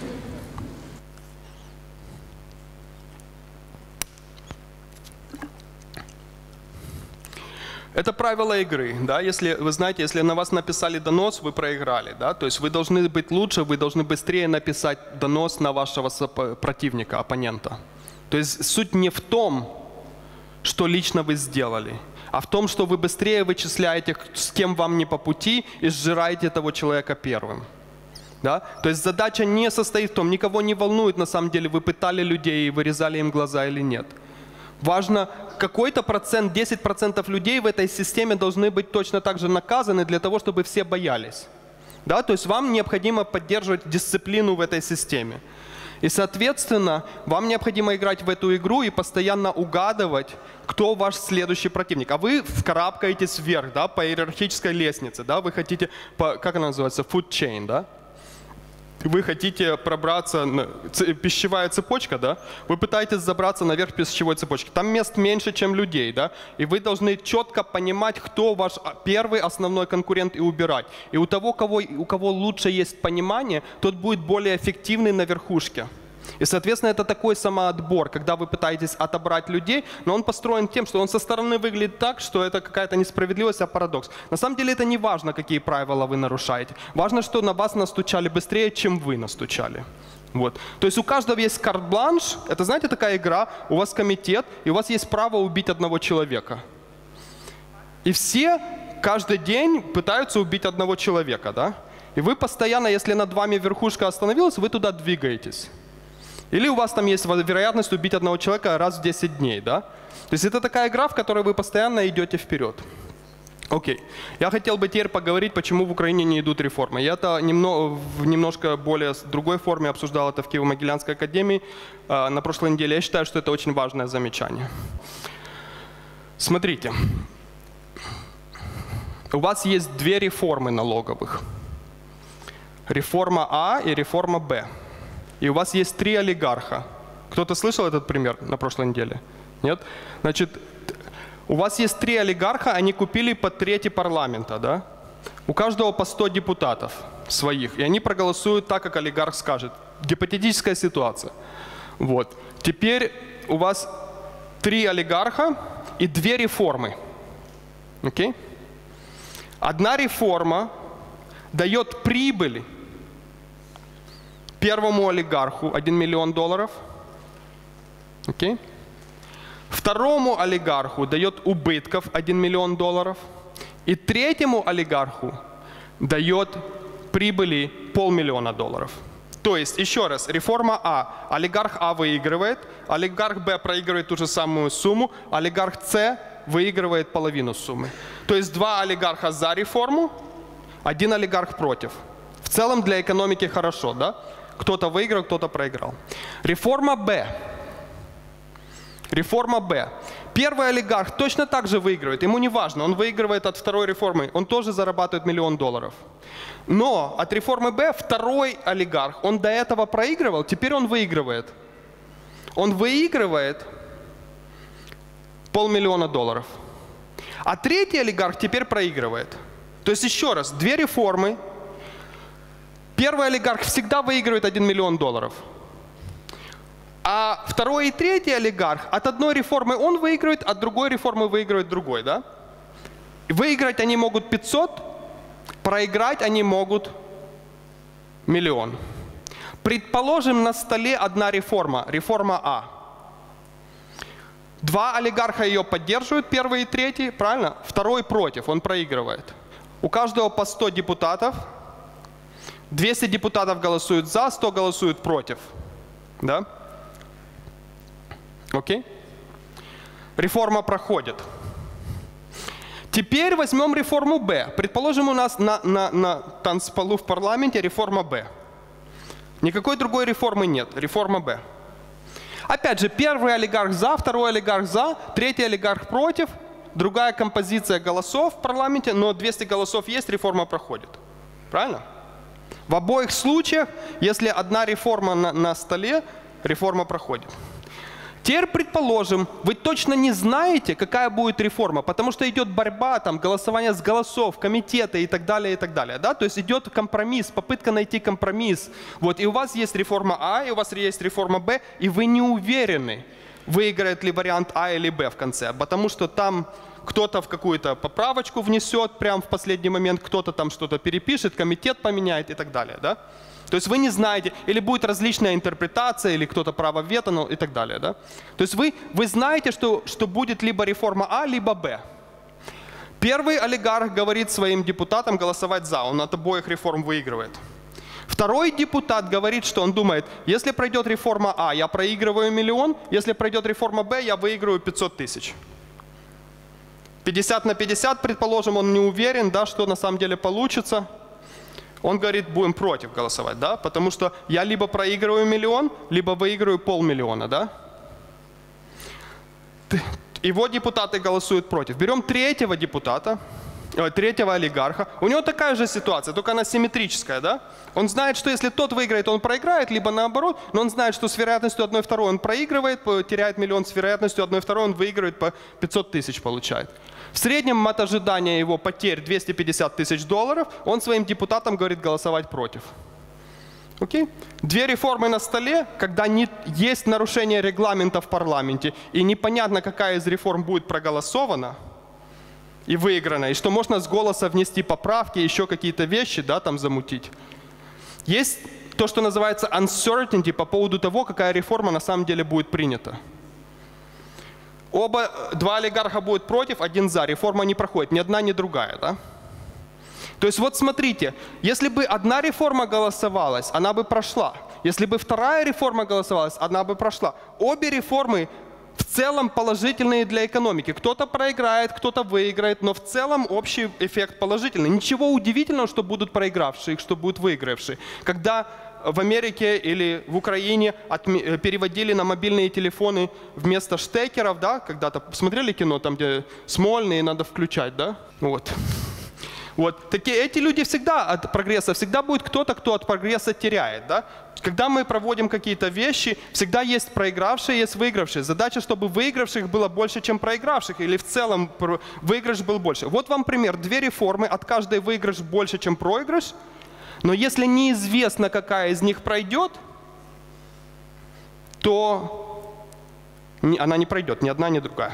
Это правило игры, да, если, вы знаете, если на вас написали донос, вы проиграли, да, то есть вы должны быть лучше, вы должны быстрее написать донос на вашего противника, оппонента. То есть суть не в том, что лично вы сделали, а в том, что вы быстрее вычисляете, с кем вам не по пути, и сжираете того человека первым. Да? То есть задача не состоит в том, никого не волнует на самом деле, вы пытали людей и вырезали им глаза или нет. Важно, какой-то процент, 10% людей в этой системе должны быть точно так же наказаны для того, чтобы все боялись. Да? То есть вам необходимо поддерживать дисциплину в этой системе. И, соответственно, вам необходимо играть в эту игру и постоянно угадывать, кто ваш следующий противник. А вы вкарабкаетесь вверх, да, по иерархической лестнице, да, вы хотите, по, как она называется, food chain, да? Вы хотите пробраться, ц- пищевая цепочка, да? Вы пытаетесь забраться наверх пищевой цепочки. Там мест меньше, чем людей, да? И вы должны четко понимать, кто ваш а, первый основной конкурент и убирать. И у того, кого, у кого лучше есть понимание, тот будет более эффективный на верхушке. И, соответственно, это такой самоотбор, когда вы пытаетесь отобрать людей, но он построен тем, что он со стороны выглядит так, что это какая-то несправедливость, а парадокс. На самом деле это не важно, какие правила вы нарушаете. Важно, что на вас настучали быстрее, чем вы настучали. Вот. То есть у каждого есть карт-бланш. Это, знаете, такая игра. У вас комитет, и у вас есть право убить одного человека. И все каждый день пытаются убить одного человека, да? И вы постоянно, если над вами верхушка остановилась, вы туда двигаетесь. Или у вас там есть вероятность убить одного человека раз в 10 дней, да? То есть это такая игра, в которой вы постоянно идете вперед. Окей. Я хотел бы теперь поговорить, почему в Украине не идут реформы. Я это немного, в немножко более другой форме обсуждал это в Киево-Могилянской академии э, на прошлой неделе. Я считаю, что это очень важное замечание. Смотрите. У вас есть две реформы налоговых. Реформа А и реформа Б. И у вас есть три олигарха. Кто-то слышал этот пример на прошлой неделе? Нет? Значит, у вас есть три олигарха, они купили по трети парламента, да? У каждого по 100 депутатов своих, и они проголосуют так, как олигарх скажет. Гипотетическая ситуация. Вот. Теперь у вас три олигарха и две реформы. Окей? Одна реформа дает прибыль первому олигарху 1 миллион долларов. Окей? Второму олигарху дает убытков 1 миллион долларов. И третьему олигарху дает прибыли полмиллиона долларов. То есть, еще раз, реформа А. Олигарх А выигрывает, олигарх Б проигрывает ту же самую сумму, олигарх С выигрывает половину суммы. То есть два олигарха за реформу, один олигарх против. В целом для экономики хорошо, да? Кто-то выиграл, кто-то проиграл. Реформа Б. Реформа Б. Первый олигарх точно так же выигрывает. Ему не важно, он выигрывает от второй реформы. Он тоже зарабатывает миллион долларов. Но от реформы Б второй олигарх, он до этого проигрывал, теперь он выигрывает. Он выигрывает полмиллиона долларов. А третий олигарх теперь проигрывает. То есть еще раз, две реформы. Первый олигарх всегда выигрывает 1 миллион долларов. А второй и третий олигарх, от одной реформы он выигрывает, от другой реформы выигрывает другой, да? Выиграть они могут 500, проиграть они могут миллион. Предположим, на столе одна реформа, реформа А. Два олигарха ее поддерживают, первый и третий, правильно? Второй против, он проигрывает. У каждого по 100 депутатов. 200 депутатов голосуют за, 100 голосуют против. Да? Окей? Реформа проходит. Теперь возьмем реформу Б. Предположим, у нас на, на, на танцполу в парламенте реформа Б. Никакой другой реформы нет. Реформа Б. Опять же, первый олигарх за, второй олигарх за, третий олигарх против, другая композиция голосов в парламенте, но 200 голосов есть, реформа проходит. Правильно? В обоих случаях, если одна реформа на, на столе, реформа проходит. Теперь, предположим, вы точно не знаете, какая будет реформа, потому что идет борьба, там, голосование с голосов, комитеты и так далее, и так далее. Да? То есть идет компромисс, попытка найти компромисс. Вот, и у вас есть реформа А, и у вас есть реформа Б, и вы не уверены, выиграет ли вариант А или Б в конце, потому что там кто-то в какую-то поправочку внесет прямо в последний момент, кто-то там что-то перепишет, комитет поменяет и так далее. Да? То есть вы не знаете, или будет различная интерпретация, или кто-то право вето ну, и так далее. Да? То есть вы, вы знаете, что, что будет либо реформа А, либо Б. Первый олигарх говорит своим депутатам голосовать за, он от обоих реформ выигрывает. Второй депутат говорит, что он думает, если пройдет реформа А, я проигрываю миллион, если пройдет реформа Б, я выигрываю 500 тысяч. 50 на 50, предположим, он не уверен, да, что на самом деле получится. Он говорит, будем против голосовать, да, потому что я либо проигрываю миллион, либо выигрываю полмиллиона, да. Его депутаты голосуют против. Берем третьего депутата, э, третьего олигарха. У него такая же ситуация, только она симметрическая, да? Он знает, что если тот выиграет, он проиграет, либо наоборот, но он знает, что с вероятностью 1 второй он проигрывает, теряет миллион, с вероятностью 1 второй он выигрывает по 500 тысяч получает. В среднем мат ожидания его потерь 250 тысяч долларов, он своим депутатам говорит голосовать против. Окей? Две реформы на столе, когда не, есть нарушение регламента в парламенте, и непонятно, какая из реформ будет проголосована и выиграна, и что можно с голоса внести поправки, еще какие-то вещи, да, там замутить. Есть то, что называется uncertainty по поводу того, какая реформа на самом деле будет принята. Оба, два олигарха будут против, один за. Реформа не проходит, ни одна, ни другая. Да? То есть вот смотрите, если бы одна реформа голосовалась, она бы прошла. Если бы вторая реформа голосовалась, она бы прошла. Обе реформы в целом положительные для экономики. Кто-то проиграет, кто-то выиграет, но в целом общий эффект положительный. Ничего удивительного, что будут проигравшие, что будут выигравшие. Когда в Америке или в Украине отме- переводили на мобильные телефоны вместо штекеров, да, когда-то смотрели кино, там где смольные надо включать, да, вот. Вот. Такие, эти люди всегда от прогресса, всегда будет кто-то, кто от прогресса теряет. Да? Когда мы проводим какие-то вещи, всегда есть проигравшие, есть выигравшие. Задача, чтобы выигравших было больше, чем проигравших, или в целом выигрыш был больше. Вот вам пример. Две реформы, от каждой выигрыш больше, чем проигрыш – но если неизвестно, какая из них пройдет, то она не пройдет, ни одна, ни другая.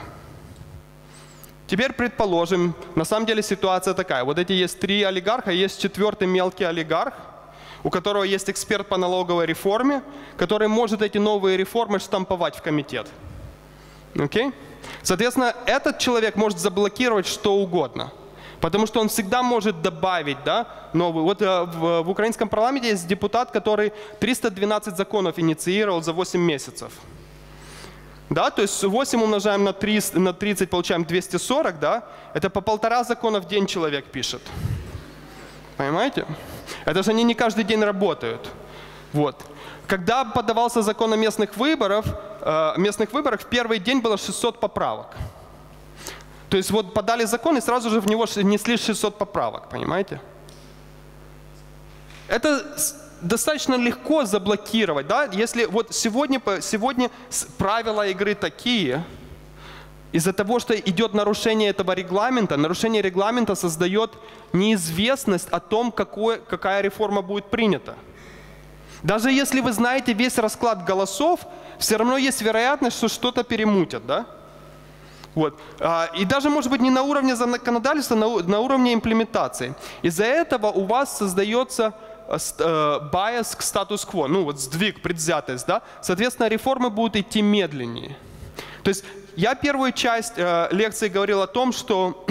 Теперь предположим, на самом деле ситуация такая. Вот эти есть три олигарха, есть четвертый мелкий олигарх, у которого есть эксперт по налоговой реформе, который может эти новые реформы штамповать в комитет. Okay? Соответственно, этот человек может заблокировать что угодно – Потому что он всегда может добавить да, новый. Вот э, в, в украинском парламенте есть депутат, который 312 законов инициировал за 8 месяцев. Да, то есть 8 умножаем на 30, на 30 получаем 240, да? Это по полтора закона в день человек пишет. Понимаете? Это же они не каждый день работают. Вот. Когда подавался закон о местных выборах, э, местных выборах, в первый день было 600 поправок. То есть вот подали закон и сразу же в него внесли 600 поправок, понимаете? Это достаточно легко заблокировать, да? Если вот сегодня, сегодня правила игры такие, из-за того, что идет нарушение этого регламента, нарушение регламента создает неизвестность о том, какой, какая реформа будет принята. Даже если вы знаете весь расклад голосов, все равно есть вероятность, что что-то перемутят, да? Вот. А, и даже, может быть, не на уровне законодательства, на, уровне имплементации. Из-за этого у вас создается э, э, байс к статус-кво, ну вот сдвиг, предвзятость, да? Соответственно, реформы будут идти медленнее. То есть я первую часть э, лекции говорил о том, что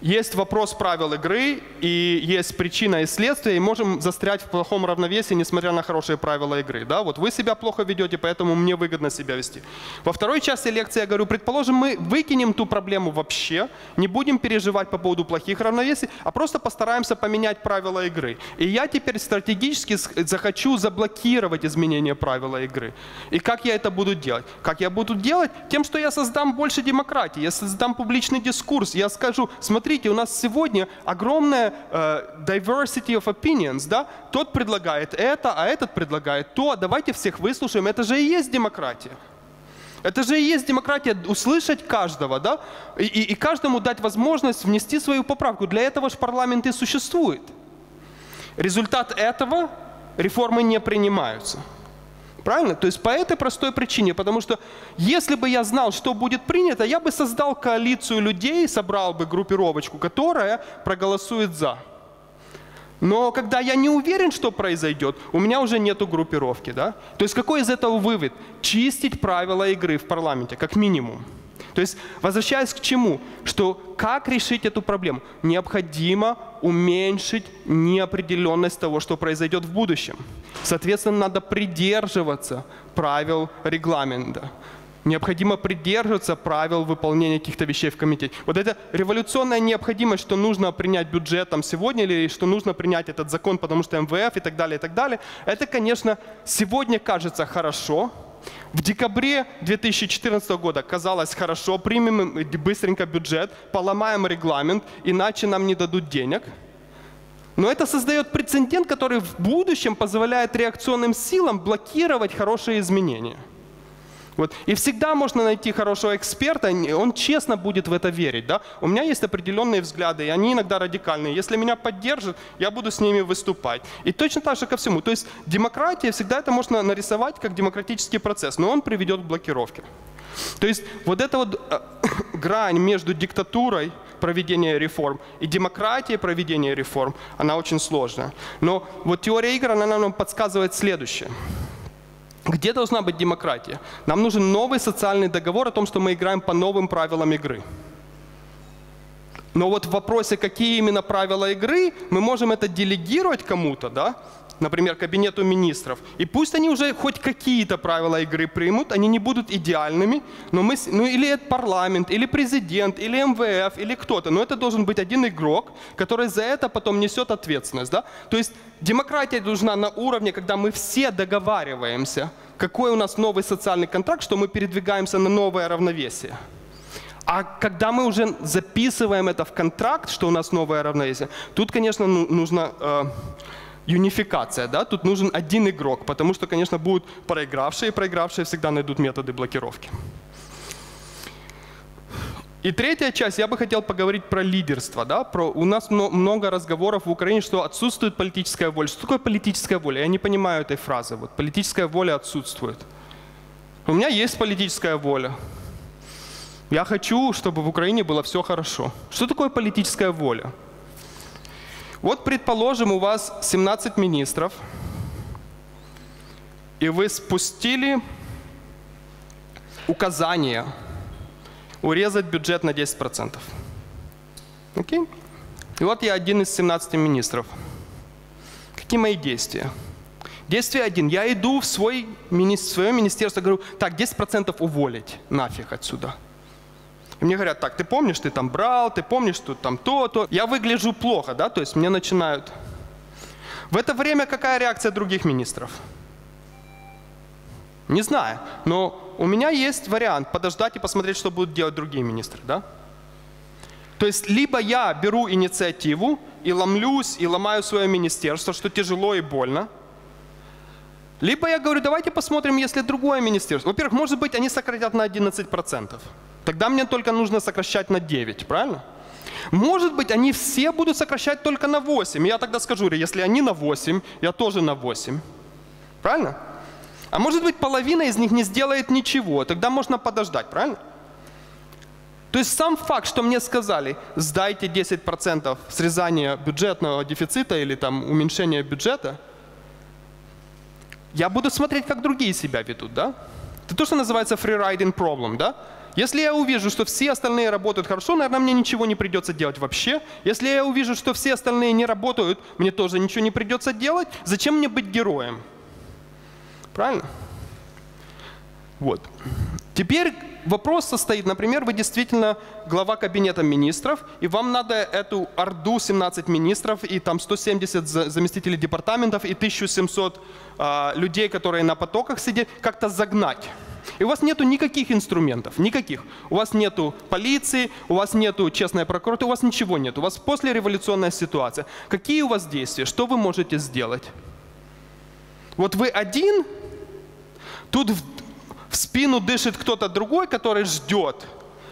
есть вопрос правил игры, и есть причина и следствие, и можем застрять в плохом равновесии, несмотря на хорошие правила игры. Да? Вот вы себя плохо ведете, поэтому мне выгодно себя вести. Во второй части лекции я говорю, предположим, мы выкинем ту проблему вообще, не будем переживать по поводу плохих равновесий, а просто постараемся поменять правила игры. И я теперь стратегически с- захочу заблокировать изменение правила игры. И как я это буду делать? Как я буду делать? Тем, что я создам больше демократии, я создам публичный дискурс, я скажу, смотрите, у нас сегодня огромная э, diversity of opinions, да? Тот предлагает это, а этот предлагает то, давайте всех выслушаем. Это же и есть демократия. Это же и есть демократия, услышать каждого, да? И, и- и каждому дать возможность внести свою поправку. Для этого же парламент и существует. Результат этого реформы не принимаются. Правильно? То есть по этой простой причине, потому что если бы я знал, что будет принято, я бы создал коалицию людей, собрал бы группировочку, которая проголосует за. Но когда я не уверен, что произойдет, у меня уже нету группировки. Да? То есть какой из этого вывод? Чистить правила игры в парламенте, как минимум. То есть возвращаясь к чему? Что как решить эту проблему? Необходимо уменьшить неопределенность того, что произойдет в будущем. Соответственно, надо придерживаться правил регламента. Необходимо придерживаться правил выполнения каких-то вещей в комитете. Вот это революционная необходимость, что нужно принять бюджет там сегодня или что нужно принять этот закон, потому что МВФ и так далее, и так далее. Это, конечно, сегодня кажется хорошо. В декабре 2014 года казалось хорошо, примем быстренько бюджет, поломаем регламент, иначе нам не дадут денег. Но это создает прецедент, который в будущем позволяет реакционным силам блокировать хорошие изменения. Вот. И всегда можно найти хорошего эксперта, он честно будет в это верить. Да? У меня есть определенные взгляды, и они иногда радикальные. Если меня поддержат, я буду с ними выступать. И точно так же ко всему. То есть демократия, всегда это можно нарисовать как демократический процесс, но он приведет к блокировке. То есть вот эта вот э, [COUGHS] грань между диктатурой проведения реформ и демократией проведения реформ, она очень сложная. Но вот теория игр, она нам подсказывает следующее. Где должна быть демократия? Нам нужен новый социальный договор о том, что мы играем по новым правилам игры. Но вот в вопросе, какие именно правила игры, мы можем это делегировать кому-то, да? Например, кабинету министров. И пусть они уже хоть какие-то правила игры примут, они не будут идеальными, но мы, ну или это парламент, или президент, или МВФ, или кто-то, но это должен быть один игрок, который за это потом несет ответственность. Да? То есть демократия нужна на уровне, когда мы все договариваемся, какой у нас новый социальный контракт, что мы передвигаемся на новое равновесие. А когда мы уже записываем это в контракт, что у нас новое равновесие, тут, конечно, ну- нужно э, юнификация, да? Тут нужен один игрок, потому что, конечно, будут проигравшие, и проигравшие всегда найдут методы блокировки. И третья часть, я бы хотел поговорить про лидерство. Да? Про, у нас мно- много разговоров в Украине, что отсутствует политическая воля. Что такое политическая воля? Я не понимаю этой фразы. Вот, политическая воля отсутствует. У меня есть политическая воля. Я хочу, чтобы в Украине было все хорошо. Что такое политическая воля? Вот, предположим, у вас 17 министров, и вы спустили указание урезать бюджет на 10%. Окей? И вот я один из 17 министров. Какие мои действия? Действие один. Я иду в свой, в свое министерство, говорю, так, 10% уволить, нафиг отсюда. И мне говорят, так, ты помнишь, ты там брал, ты помнишь, что там то-то. Я выгляжу плохо, да, то есть мне начинают. В это время какая реакция других министров? Не знаю, но у меня есть вариант подождать и посмотреть, что будут делать другие министры, да? То есть либо я беру инициативу и ломлюсь, и ломаю свое министерство, что тяжело и больно, либо я говорю, давайте посмотрим, если другое министерство. Во-первых, может быть, они сократят на 11%. Тогда мне только нужно сокращать на 9, правильно? Может быть, они все будут сокращать только на 8. Я тогда скажу, если они на 8, я тоже на 8. Правильно? А может быть, половина из них не сделает ничего. Тогда можно подождать, правильно? То есть сам факт, что мне сказали, сдайте 10% срезания бюджетного дефицита или там уменьшения бюджета, я буду смотреть, как другие себя ведут, да? Это то, что называется free riding problem, да? Если я увижу, что все остальные работают хорошо, наверное, мне ничего не придется делать вообще. Если я увижу, что все остальные не работают, мне тоже ничего не придется делать. Зачем мне быть героем? Правильно? Вот. Теперь вопрос состоит, например, вы действительно глава кабинета министров, и вам надо эту орду 17 министров, и там 170 за- заместителей департаментов, и 1700 а, людей, которые на потоках сидят, как-то загнать. И у вас нету никаких инструментов, никаких. У вас нету полиции, у вас нету честной прокуратуры, у вас ничего нет. У вас послереволюционная ситуация. Какие у вас действия? Что вы можете сделать? Вот вы один, тут в, в спину дышит кто-то другой, который ждет.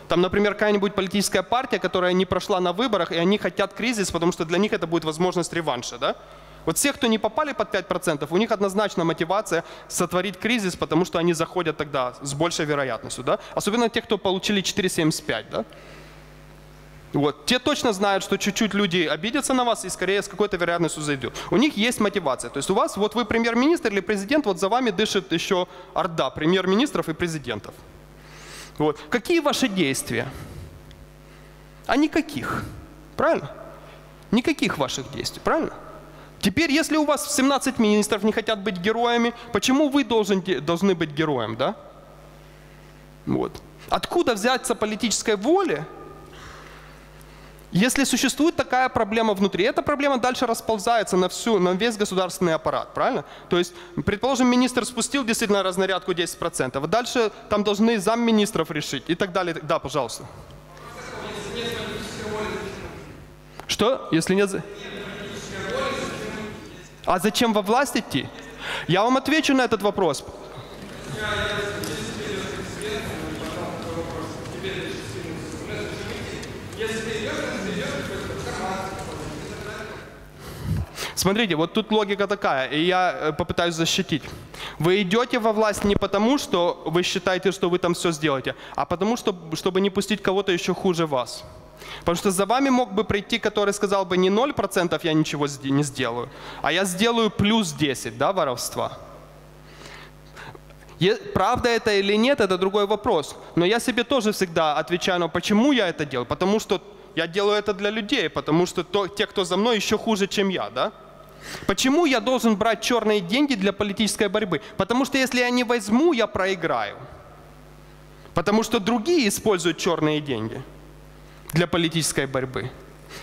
Там, например, какая-нибудь политическая партия, которая не прошла на выборах, и они хотят кризис, потому что для них это будет возможность реванша. Да? Вот все, кто не попали под 5%, у них однозначно мотивация сотворить кризис, потому что они заходят тогда с большей вероятностью. Да? Особенно те, кто получили 4,75. Да? Вот. Те точно знают, что чуть-чуть люди обидятся на вас и скорее с какой-то вероятностью зайдут. У них есть мотивация. То есть у вас, вот вы премьер-министр или президент, вот за вами дышит еще орда премьер-министров и президентов. Вот. Какие ваши действия? А никаких. Правильно? Никаких ваших действий. Правильно? Теперь, если у вас 17 министров не хотят быть героями, почему вы должен, должны быть героем, да? Вот. Откуда взяться политической воле, если существует такая проблема внутри, эта проблема дальше расползается на, всю, на весь государственный аппарат, правильно? То есть, предположим, министр спустил действительно разнарядку 10%, а дальше там должны замминистров решить и так далее. Да, пожалуйста. Что? Если нет... А зачем во власть идти? Я вам отвечу на этот вопрос. Смотрите, вот тут логика такая, и я э, попытаюсь защитить. Вы идете во власть не потому, что вы считаете, что вы там все сделаете, а потому, что, чтобы не пустить кого-то еще хуже вас. Потому что за вами мог бы прийти, который сказал бы не 0% я ничего не сделаю, а я сделаю плюс 10, да, воровства. Правда это или нет, это другой вопрос. Но я себе тоже всегда отвечаю, ну почему я это делаю? Потому что я делаю это для людей, потому что то- те, кто за мной, еще хуже, чем я, да? Почему я должен брать черные деньги для политической борьбы? Потому что если я не возьму, я проиграю. Потому что другие используют черные деньги для политической борьбы.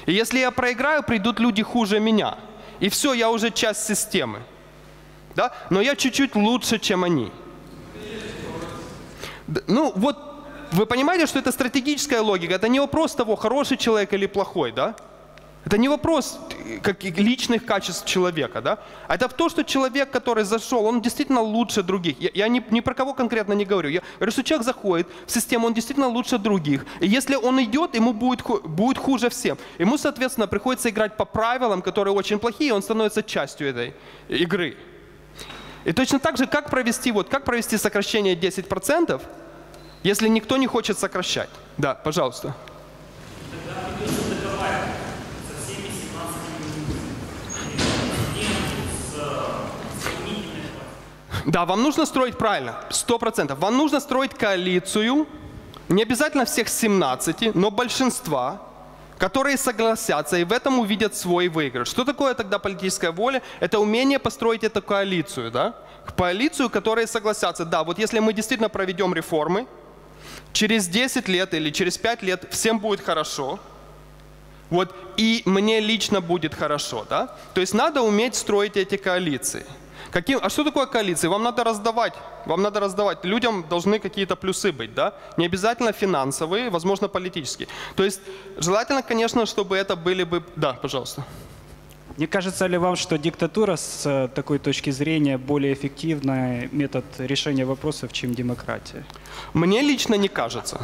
И если я проиграю, придут люди хуже меня. И все, я уже часть системы. Да? Но я чуть-чуть лучше, чем они. Ну вот, вы понимаете, что это стратегическая логика. Это не вопрос того, хороший человек или плохой, да? Это не вопрос как личных качеств человека, да? А это в то, что человек, который зашел, он действительно лучше других. Я, я ни, ни про кого конкретно не говорю. Я говорю, что человек заходит в систему, он действительно лучше других. И если он идет, ему будет, будет хуже всем. Ему, соответственно, приходится играть по правилам, которые очень плохие, и он становится частью этой игры. И точно так же, как провести, вот, как провести сокращение 10%, если никто не хочет сокращать? Да, пожалуйста. Да, вам нужно строить правильно, сто процентов. Вам нужно строить коалицию, не обязательно всех 17, но большинства, которые согласятся и в этом увидят свой выигрыш. Что такое тогда политическая воля? Это умение построить эту коалицию, да? Коалицию, которые согласятся, да, вот если мы действительно проведем реформы, через 10 лет или через 5 лет всем будет хорошо, вот, и мне лично будет хорошо, да? То есть надо уметь строить эти коалиции. Каким, а что такое коалиции? Вам надо раздавать, вам надо раздавать. Людям должны какие-то плюсы быть, да? Не обязательно финансовые, возможно, политические. То есть желательно, конечно, чтобы это были бы... Да, пожалуйста.
Не кажется ли вам, что диктатура с э, такой точки зрения более эффективный метод решения вопросов, чем демократия?
Мне лично не кажется.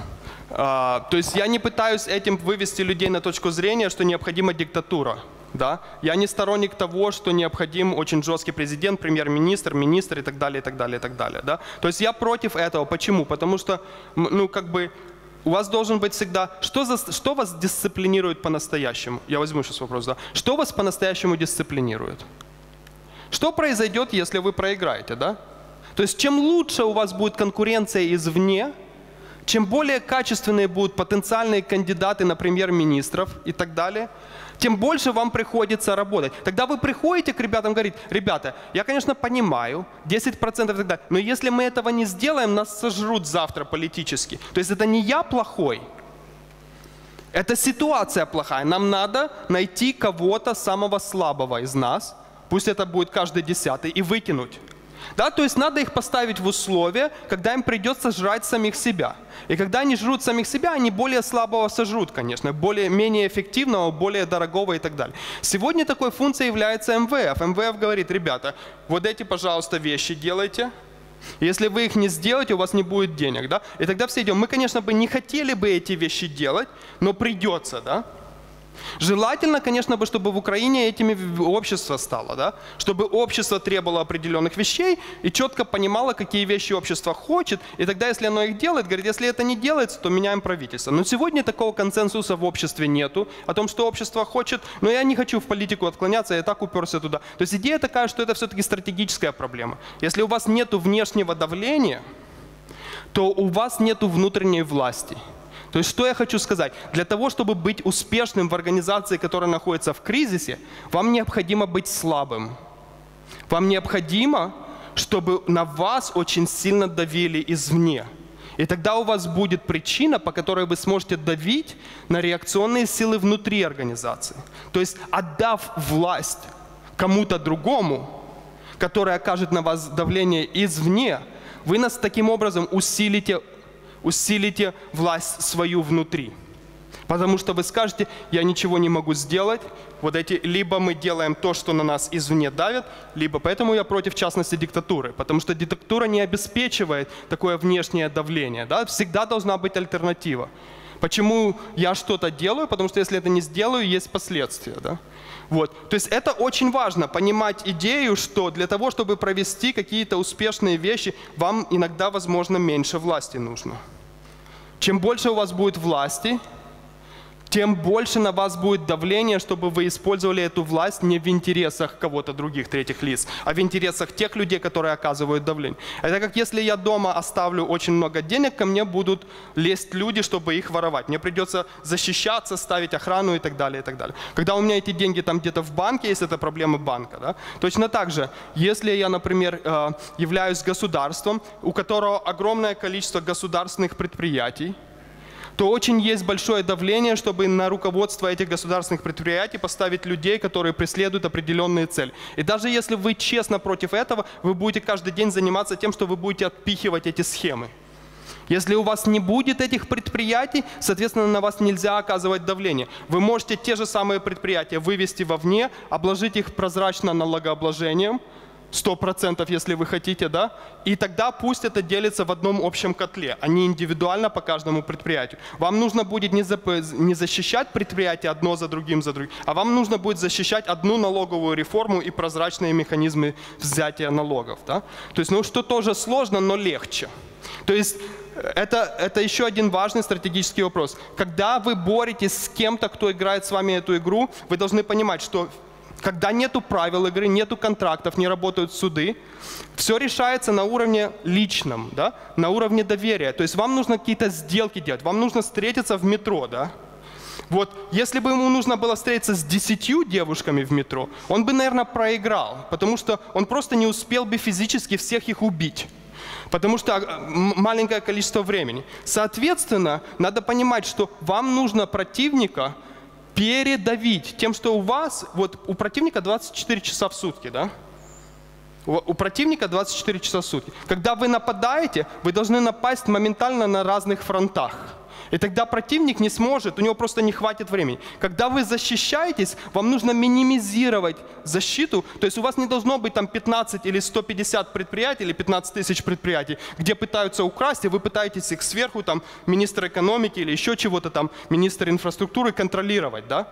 А, то есть я не пытаюсь этим вывести людей на точку зрения, что необходима диктатура. Да? Я не сторонник того, что необходим очень жесткий президент, премьер-министр, министр и так далее, и так далее, и так далее. Да? То есть я против этого. Почему? Потому что, ну, как бы, у вас должен быть всегда... Что, за, что вас дисциплинирует по-настоящему? Я возьму сейчас вопрос, да. Что вас по-настоящему дисциплинирует? Что произойдет, если вы проиграете, да? То есть чем лучше у вас будет конкуренция извне, чем более качественные будут потенциальные кандидаты на премьер-министров и так далее, тем больше вам приходится работать. Тогда вы приходите к ребятам и говорите, ребята, я, конечно, понимаю, 10% и так далее, но если мы этого не сделаем, нас сожрут завтра политически. То есть это не я плохой, это ситуация плохая. Нам надо найти кого-то самого слабого из нас, пусть это будет каждый десятый, и выкинуть. Да, то есть надо их поставить в условия, когда им придется жрать самих себя. И когда они жрут самих себя, они более слабого сожрут, конечно, более, менее эффективного, более дорогого и так далее. Сегодня такой функцией является МВФ. МВФ говорит, ребята, вот эти, пожалуйста, вещи делайте, если вы их не сделаете, у вас не будет денег, да? И тогда все идем. Мы, конечно, бы не хотели бы эти вещи делать, но придется, да? Желательно, конечно, бы, чтобы в Украине этими общество стало, да? чтобы общество требовало определенных вещей и четко понимало, какие вещи общество хочет, и тогда, если оно их делает, говорит, если это не делается, то меняем правительство. Но сегодня такого консенсуса в обществе нету, о том, что общество хочет, но я не хочу в политику отклоняться, я так уперся туда. То есть идея такая, что это все-таки стратегическая проблема. Если у вас нет внешнего давления, то у вас нет внутренней власти. То есть что я хочу сказать? Для того, чтобы быть успешным в организации, которая находится в кризисе, вам необходимо быть слабым. Вам необходимо, чтобы на вас очень сильно давили извне. И тогда у вас будет причина, по которой вы сможете давить на реакционные силы внутри организации. То есть отдав власть кому-то другому, который окажет на вас давление извне, вы нас таким образом усилите усилите власть свою внутри. Потому что вы скажете, я ничего не могу сделать. Вот эти, либо мы делаем то, что на нас извне давит, либо поэтому я против, в частности, диктатуры. Потому что диктатура не обеспечивает такое внешнее давление. Да? Всегда должна быть альтернатива. Почему я что-то делаю? Потому что если это не сделаю, есть последствия. Да? Вот. То есть это очень важно, понимать идею, что для того, чтобы провести какие-то успешные вещи, вам иногда, возможно, меньше власти нужно. Чем больше у вас будет власти, тем больше на вас будет давление, чтобы вы использовали эту власть не в интересах кого-то других, третьих лиц, а в интересах тех людей, которые оказывают давление. Это как если я дома оставлю очень много денег, ко мне будут лезть люди, чтобы их воровать. Мне придется защищаться, ставить охрану и так далее, и так далее. Когда у меня эти деньги там где-то в банке, если это проблемы банка, да? точно так же, если я, например, э, являюсь государством, у которого огромное количество государственных предприятий, то очень есть большое давление, чтобы на руководство этих государственных предприятий поставить людей, которые преследуют определенные цели. И даже если вы честно против этого, вы будете каждый день заниматься тем, что вы будете отпихивать эти схемы. Если у вас не будет этих предприятий, соответственно, на вас нельзя оказывать давление. Вы можете те же самые предприятия вывести вовне, обложить их прозрачно налогообложением, 100%, если вы хотите, да, и тогда пусть это делится в одном общем котле, а не индивидуально по каждому предприятию. Вам нужно будет не, зап... не защищать предприятия одно за другим, за другим, а вам нужно будет защищать одну налоговую реформу и прозрачные механизмы взятия налогов. Да? То есть, ну, что тоже сложно, но легче. То есть, это, это еще один важный стратегический вопрос. Когда вы боретесь с кем-то, кто играет с вами эту игру, вы должны понимать, что когда нету правил игры, нету контрактов, не работают суды, все решается на уровне личном, да? на уровне доверия. То есть вам нужно какие-то сделки делать, вам нужно встретиться в метро, да? Вот, если бы ему нужно было встретиться с десятью девушками в метро, он бы, наверное, проиграл, потому что он просто не успел бы физически всех их убить. Потому что а, маленькое количество времени. Соответственно, надо понимать, что вам нужно противника, передавить тем, что у вас, вот у противника 24 часа в сутки, да? У противника 24 часа в сутки. Когда вы нападаете, вы должны напасть моментально на разных фронтах. И тогда противник не сможет, у него просто не хватит времени. Когда вы защищаетесь, вам нужно минимизировать защиту. То есть у вас не должно быть там 15 или 150 предприятий или 15 тысяч предприятий, где пытаются украсть, и вы пытаетесь их сверху, там, министр экономики или еще чего-то там, министр инфраструктуры контролировать, да?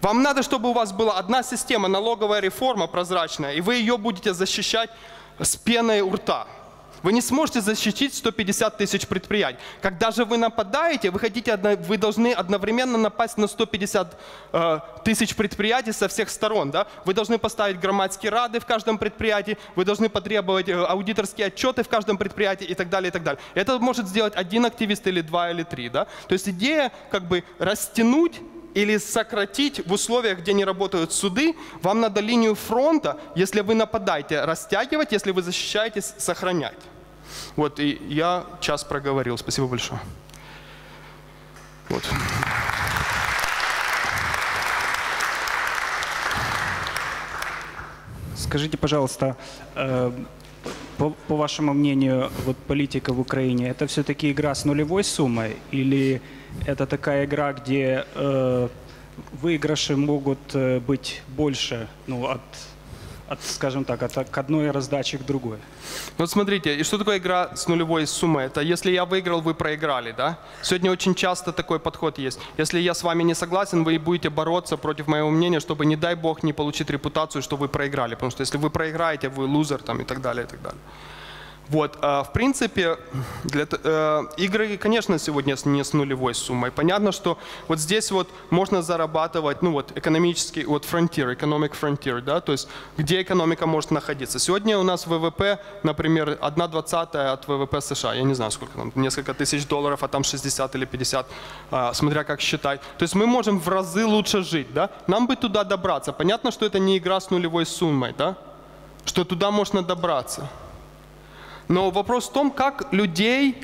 Вам надо, чтобы у вас была одна система, налоговая реформа прозрачная, и вы ее будете защищать с пеной у рта. Вы не сможете защитить 150 тысяч предприятий. Когда же вы нападаете, вы, хотите, вы должны одновременно напасть на 150 э, тысяч предприятий со всех сторон. Да? Вы должны поставить громадские рады в каждом предприятии, вы должны потребовать э, аудиторские отчеты в каждом предприятии и так далее, и так далее. Это может сделать один активист или два или три. Да? То есть идея как бы растянуть или сократить в условиях, где не работают суды, вам надо линию фронта, если вы нападаете, растягивать, если вы защищаетесь, сохранять. Вот, и я час проговорил. Спасибо большое. Вот.
Скажите, пожалуйста, э, по, по вашему мнению, вот политика в Украине, это все-таки игра с нулевой суммой или это такая игра, где э, выигрыши могут э, быть больше, ну, от, от, скажем так, от, к одной раздачи к другой?
Вот смотрите, и что такое игра с нулевой суммой? Это если я выиграл, вы проиграли, да? Сегодня очень часто такой подход есть. Если я с вами не согласен, вы будете бороться против моего мнения, чтобы, не дай бог, не получить репутацию, что вы проиграли. Потому что если вы проиграете, вы лузер там, и так далее, и так далее. Вот, а, в принципе, для, э, игры, конечно, сегодня не с нулевой суммой. Понятно, что вот здесь вот можно зарабатывать, ну вот, экономический, вот frontier, economic frontier, да, то есть где экономика может находиться. Сегодня у нас ВВП, например, 1 двадцатая от ВВП США, я не знаю, сколько там, несколько тысяч долларов, а там 60 или 50, а, смотря как считать. То есть мы можем в разы лучше жить, да. Нам бы туда добраться. Понятно, что это не игра с нулевой суммой, да, что туда можно добраться. Но вопрос в том, как людей,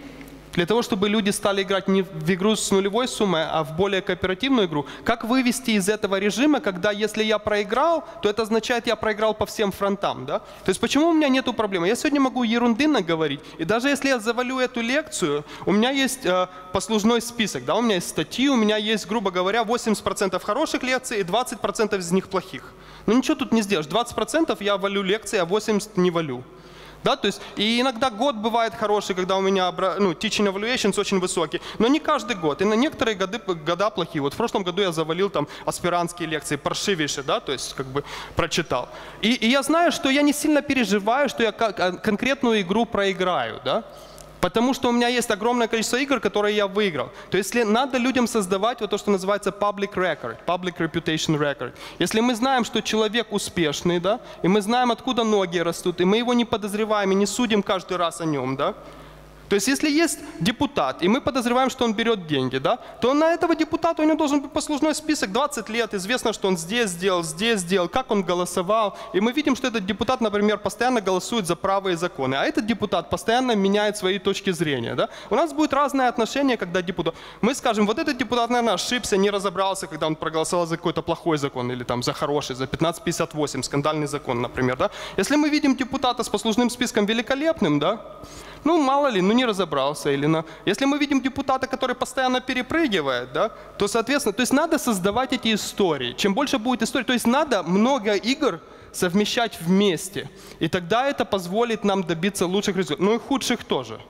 для того, чтобы люди стали играть не в игру с нулевой суммой, а в более кооперативную игру, как вывести из этого режима, когда если я проиграл, то это означает, я проиграл по всем фронтам. Да? То есть почему у меня нет проблемы? Я сегодня могу ерунды наговорить, и даже если я завалю эту лекцию, у меня есть э, послужной список, да? у меня есть статьи, у меня есть, грубо говоря, 80% хороших лекций и 20% из них плохих. Ну ничего тут не сделаешь. 20% я валю лекции, а 80% не валю. Да, то есть, и иногда год бывает хороший, когда у меня ну, teaching evaluations очень высокий, но не каждый год. И на некоторые годы, года плохие. Вот в прошлом году я завалил там аспирантские лекции, паршивейшие, да, то есть как бы прочитал. И, и я знаю, что я не сильно переживаю, что я конкретную игру проиграю, да. Потому что у меня есть огромное количество игр, которые я выиграл. То есть если надо людям создавать вот то, что называется public record, public reputation record. Если мы знаем, что человек успешный, да, и мы знаем, откуда ноги растут, и мы его не подозреваем и не судим каждый раз о нем, да, то есть если есть депутат, и мы подозреваем, что он берет деньги, да, то на этого депутата у него должен быть послужной список 20 лет, известно, что он здесь сделал, здесь сделал, как он голосовал. И мы видим, что этот депутат, например, постоянно голосует за правые законы, а этот депутат постоянно меняет свои точки зрения. Да? У нас будет разное отношение, когда депутат... Мы скажем, вот этот депутат, наверное, ошибся, не разобрался, когда он проголосовал за какой-то плохой закон или там за хороший, за 1558, скандальный закон, например. Да? Если мы видим депутата с послужным списком великолепным, да, ну, мало ли, ну не разобрался. Или на... Если мы видим депутата, который постоянно перепрыгивает, да, то, соответственно, то есть надо создавать эти истории. Чем больше будет историй, то есть надо много игр совмещать вместе. И тогда это позволит нам добиться лучших результатов. Ну и худших тоже.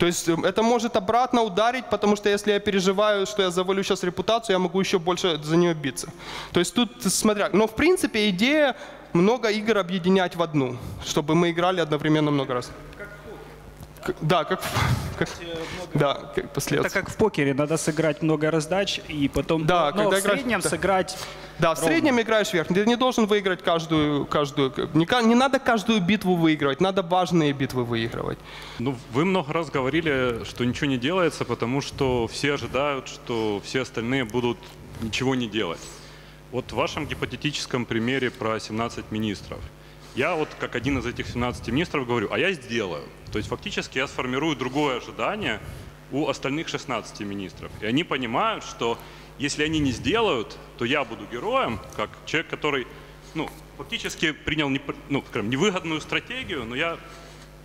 То есть э, это может обратно ударить, потому что если я переживаю, что я завалю сейчас репутацию, я могу еще больше за нее биться. То есть тут смотря. Но в принципе идея много игр объединять в одну, чтобы мы играли одновременно много раз. Да, как, как да, как
Это
последствия.
как в покере, надо сыграть много раздач и потом
Да,
ну,
когда
в
играешь-
среднем
да.
сыграть
Да, в среднем играешь вверх. Ты не должен выиграть каждую, каждую. Не, не надо каждую битву выигрывать, надо важные битвы выигрывать.
Ну, вы много раз говорили, что ничего не делается, потому что все ожидают, что все остальные будут ничего не делать. Вот в вашем гипотетическом примере про 17 министров. Я вот как один из этих 17 министров говорю, а я сделаю. То есть фактически я сформирую другое ожидание у остальных 16 министров. И они понимают, что если они не сделают, то я буду героем, как человек, который ну, фактически принял непр- ну, скажем, невыгодную стратегию, но я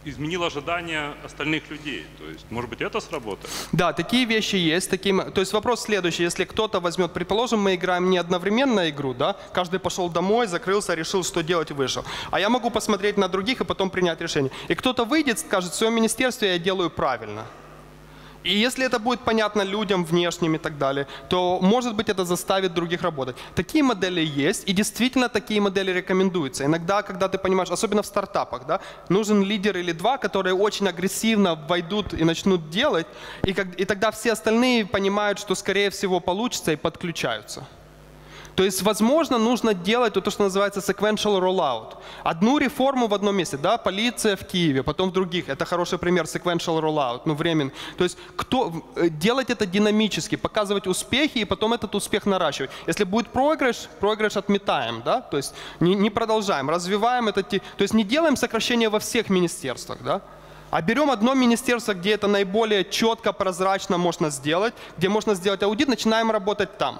изменил ожидания остальных людей. То есть, может быть, это сработает?
Да, такие вещи есть. Такие... То есть вопрос следующий. Если кто-то возьмет, предположим, мы играем не одновременно игру, да, каждый пошел домой, закрылся, решил, что делать вышел. А я могу посмотреть на других и потом принять решение. И кто-то выйдет, скажет, в своем министерстве я делаю правильно. И если это будет понятно людям внешним и так далее, то, может быть, это заставит других работать. Такие модели есть, и действительно такие модели рекомендуются. Иногда, когда ты понимаешь, особенно в стартапах, да, нужен лидер или два, которые очень агрессивно войдут и начнут делать, и, как, и тогда все остальные понимают, что, скорее всего, получится и подключаются. То есть, возможно, нужно делать то, что называется sequential rollout. Одну реформу в одном месте, да, полиция в Киеве, потом в других. Это хороший пример sequential rollout, ну, времен. То есть, кто, э, делать это динамически, показывать успехи и потом этот успех наращивать. Если будет проигрыш, проигрыш отметаем, да, то есть не, не продолжаем, развиваем это, те- то есть не делаем сокращения во всех министерствах, да, а берем одно министерство, где это наиболее четко, прозрачно можно сделать, где можно сделать аудит, начинаем работать там.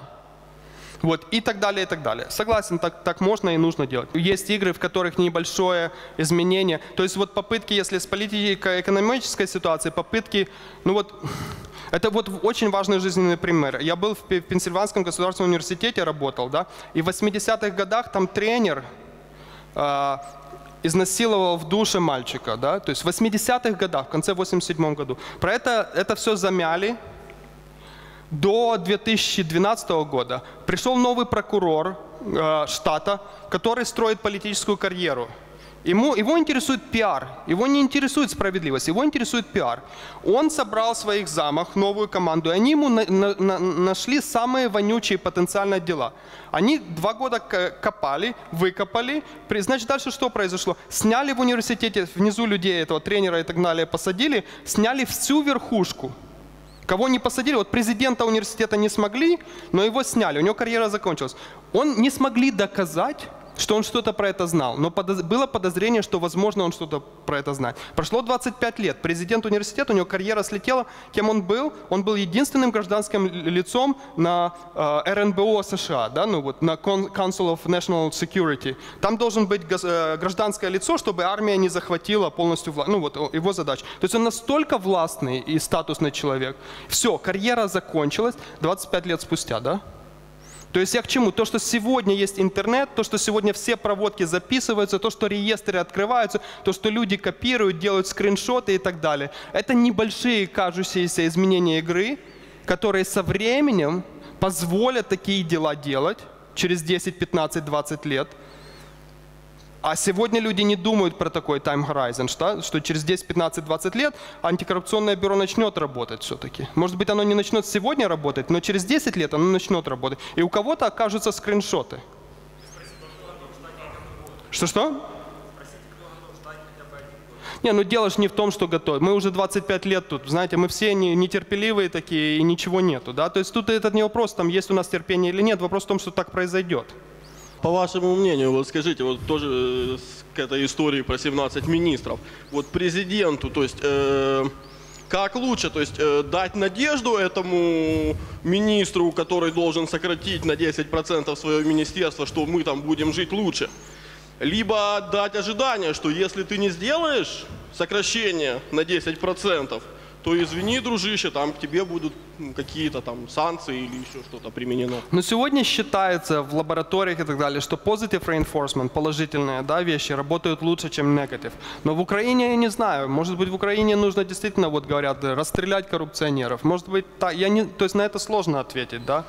Вот, и так далее, и так далее. Согласен, так, так можно и нужно делать. Есть игры, в которых небольшое изменение. То есть вот попытки, если с политико-экономической ситуацией, попытки, ну вот, [SIGHS] это вот очень важный жизненный пример. Я был в Пе- Пенсильванском государственном университете, работал, да, и в 80-х годах там тренер а, изнасиловал в душе мальчика, да, то есть в 80-х годах, в конце 87 году. Про это, это все замяли, до 2012 года пришел новый прокурор э, штата, который строит политическую карьеру. Ему, его интересует пиар, его не интересует справедливость, его интересует пиар. Он собрал в своих замах новую команду, и они ему на- на- на- нашли самые вонючие потенциальные дела. Они два года копали, выкопали, При- значит дальше что произошло? Сняли в университете, внизу людей этого тренера и так далее посадили, сняли всю верхушку, Кого не посадили, вот президента университета не смогли, но его сняли, у него карьера закончилась. Он не смогли доказать, что он что-то про это знал, но подоз- было подозрение, что, возможно, он что-то про это знает. Прошло 25 лет, президент университета, у него карьера слетела. Кем он был? Он был единственным гражданским ли- лицом на э, РНБО США, да, ну вот на Council of National Security. Там должен быть э, гражданское лицо, чтобы армия не захватила полностью власть. Ну вот его задача. То есть он настолько властный и статусный человек. Все, карьера закончилась 25 лет спустя, да? То есть я к чему? То, что сегодня есть интернет, то, что сегодня все проводки записываются, то, что реестры открываются, то, что люди копируют, делают скриншоты и так далее. Это небольшие кажущиеся изменения игры, которые со временем позволят такие дела делать через 10, 15, 20 лет. А сегодня люди не думают про такой time horizon, что, что через 10, 15, 20 лет антикоррупционное бюро начнет работать все-таки. Может быть, оно не начнет сегодня работать, но через 10 лет оно начнет работать. И у кого-то окажутся скриншоты. Что-что? Не, ну дело ж не в том, что готовят. Мы уже 25 лет тут, знаете, мы все не- нетерпеливые такие, и ничего нету, да. То есть тут этот не вопрос, там есть у нас терпение или нет, вопрос в том, что так произойдет.
По вашему мнению, вот скажите, вот тоже э, к этой истории про 17 министров, вот президенту, то есть э, как лучше, то есть э, дать надежду этому министру, который должен сократить на 10% свое министерство, что мы там будем жить лучше, либо дать ожидание, что если ты не сделаешь сокращение на 10%, то извини, дружище, там к тебе будут какие-то там санкции или еще что-то применено.
Но сегодня считается в лабораториях и так далее, что positive reinforcement, положительные да, вещи, работают лучше, чем negative. Но в Украине я не знаю. Может быть, в Украине нужно действительно, вот говорят, расстрелять коррупционеров. Может быть, та, я не, то есть на это сложно ответить, да.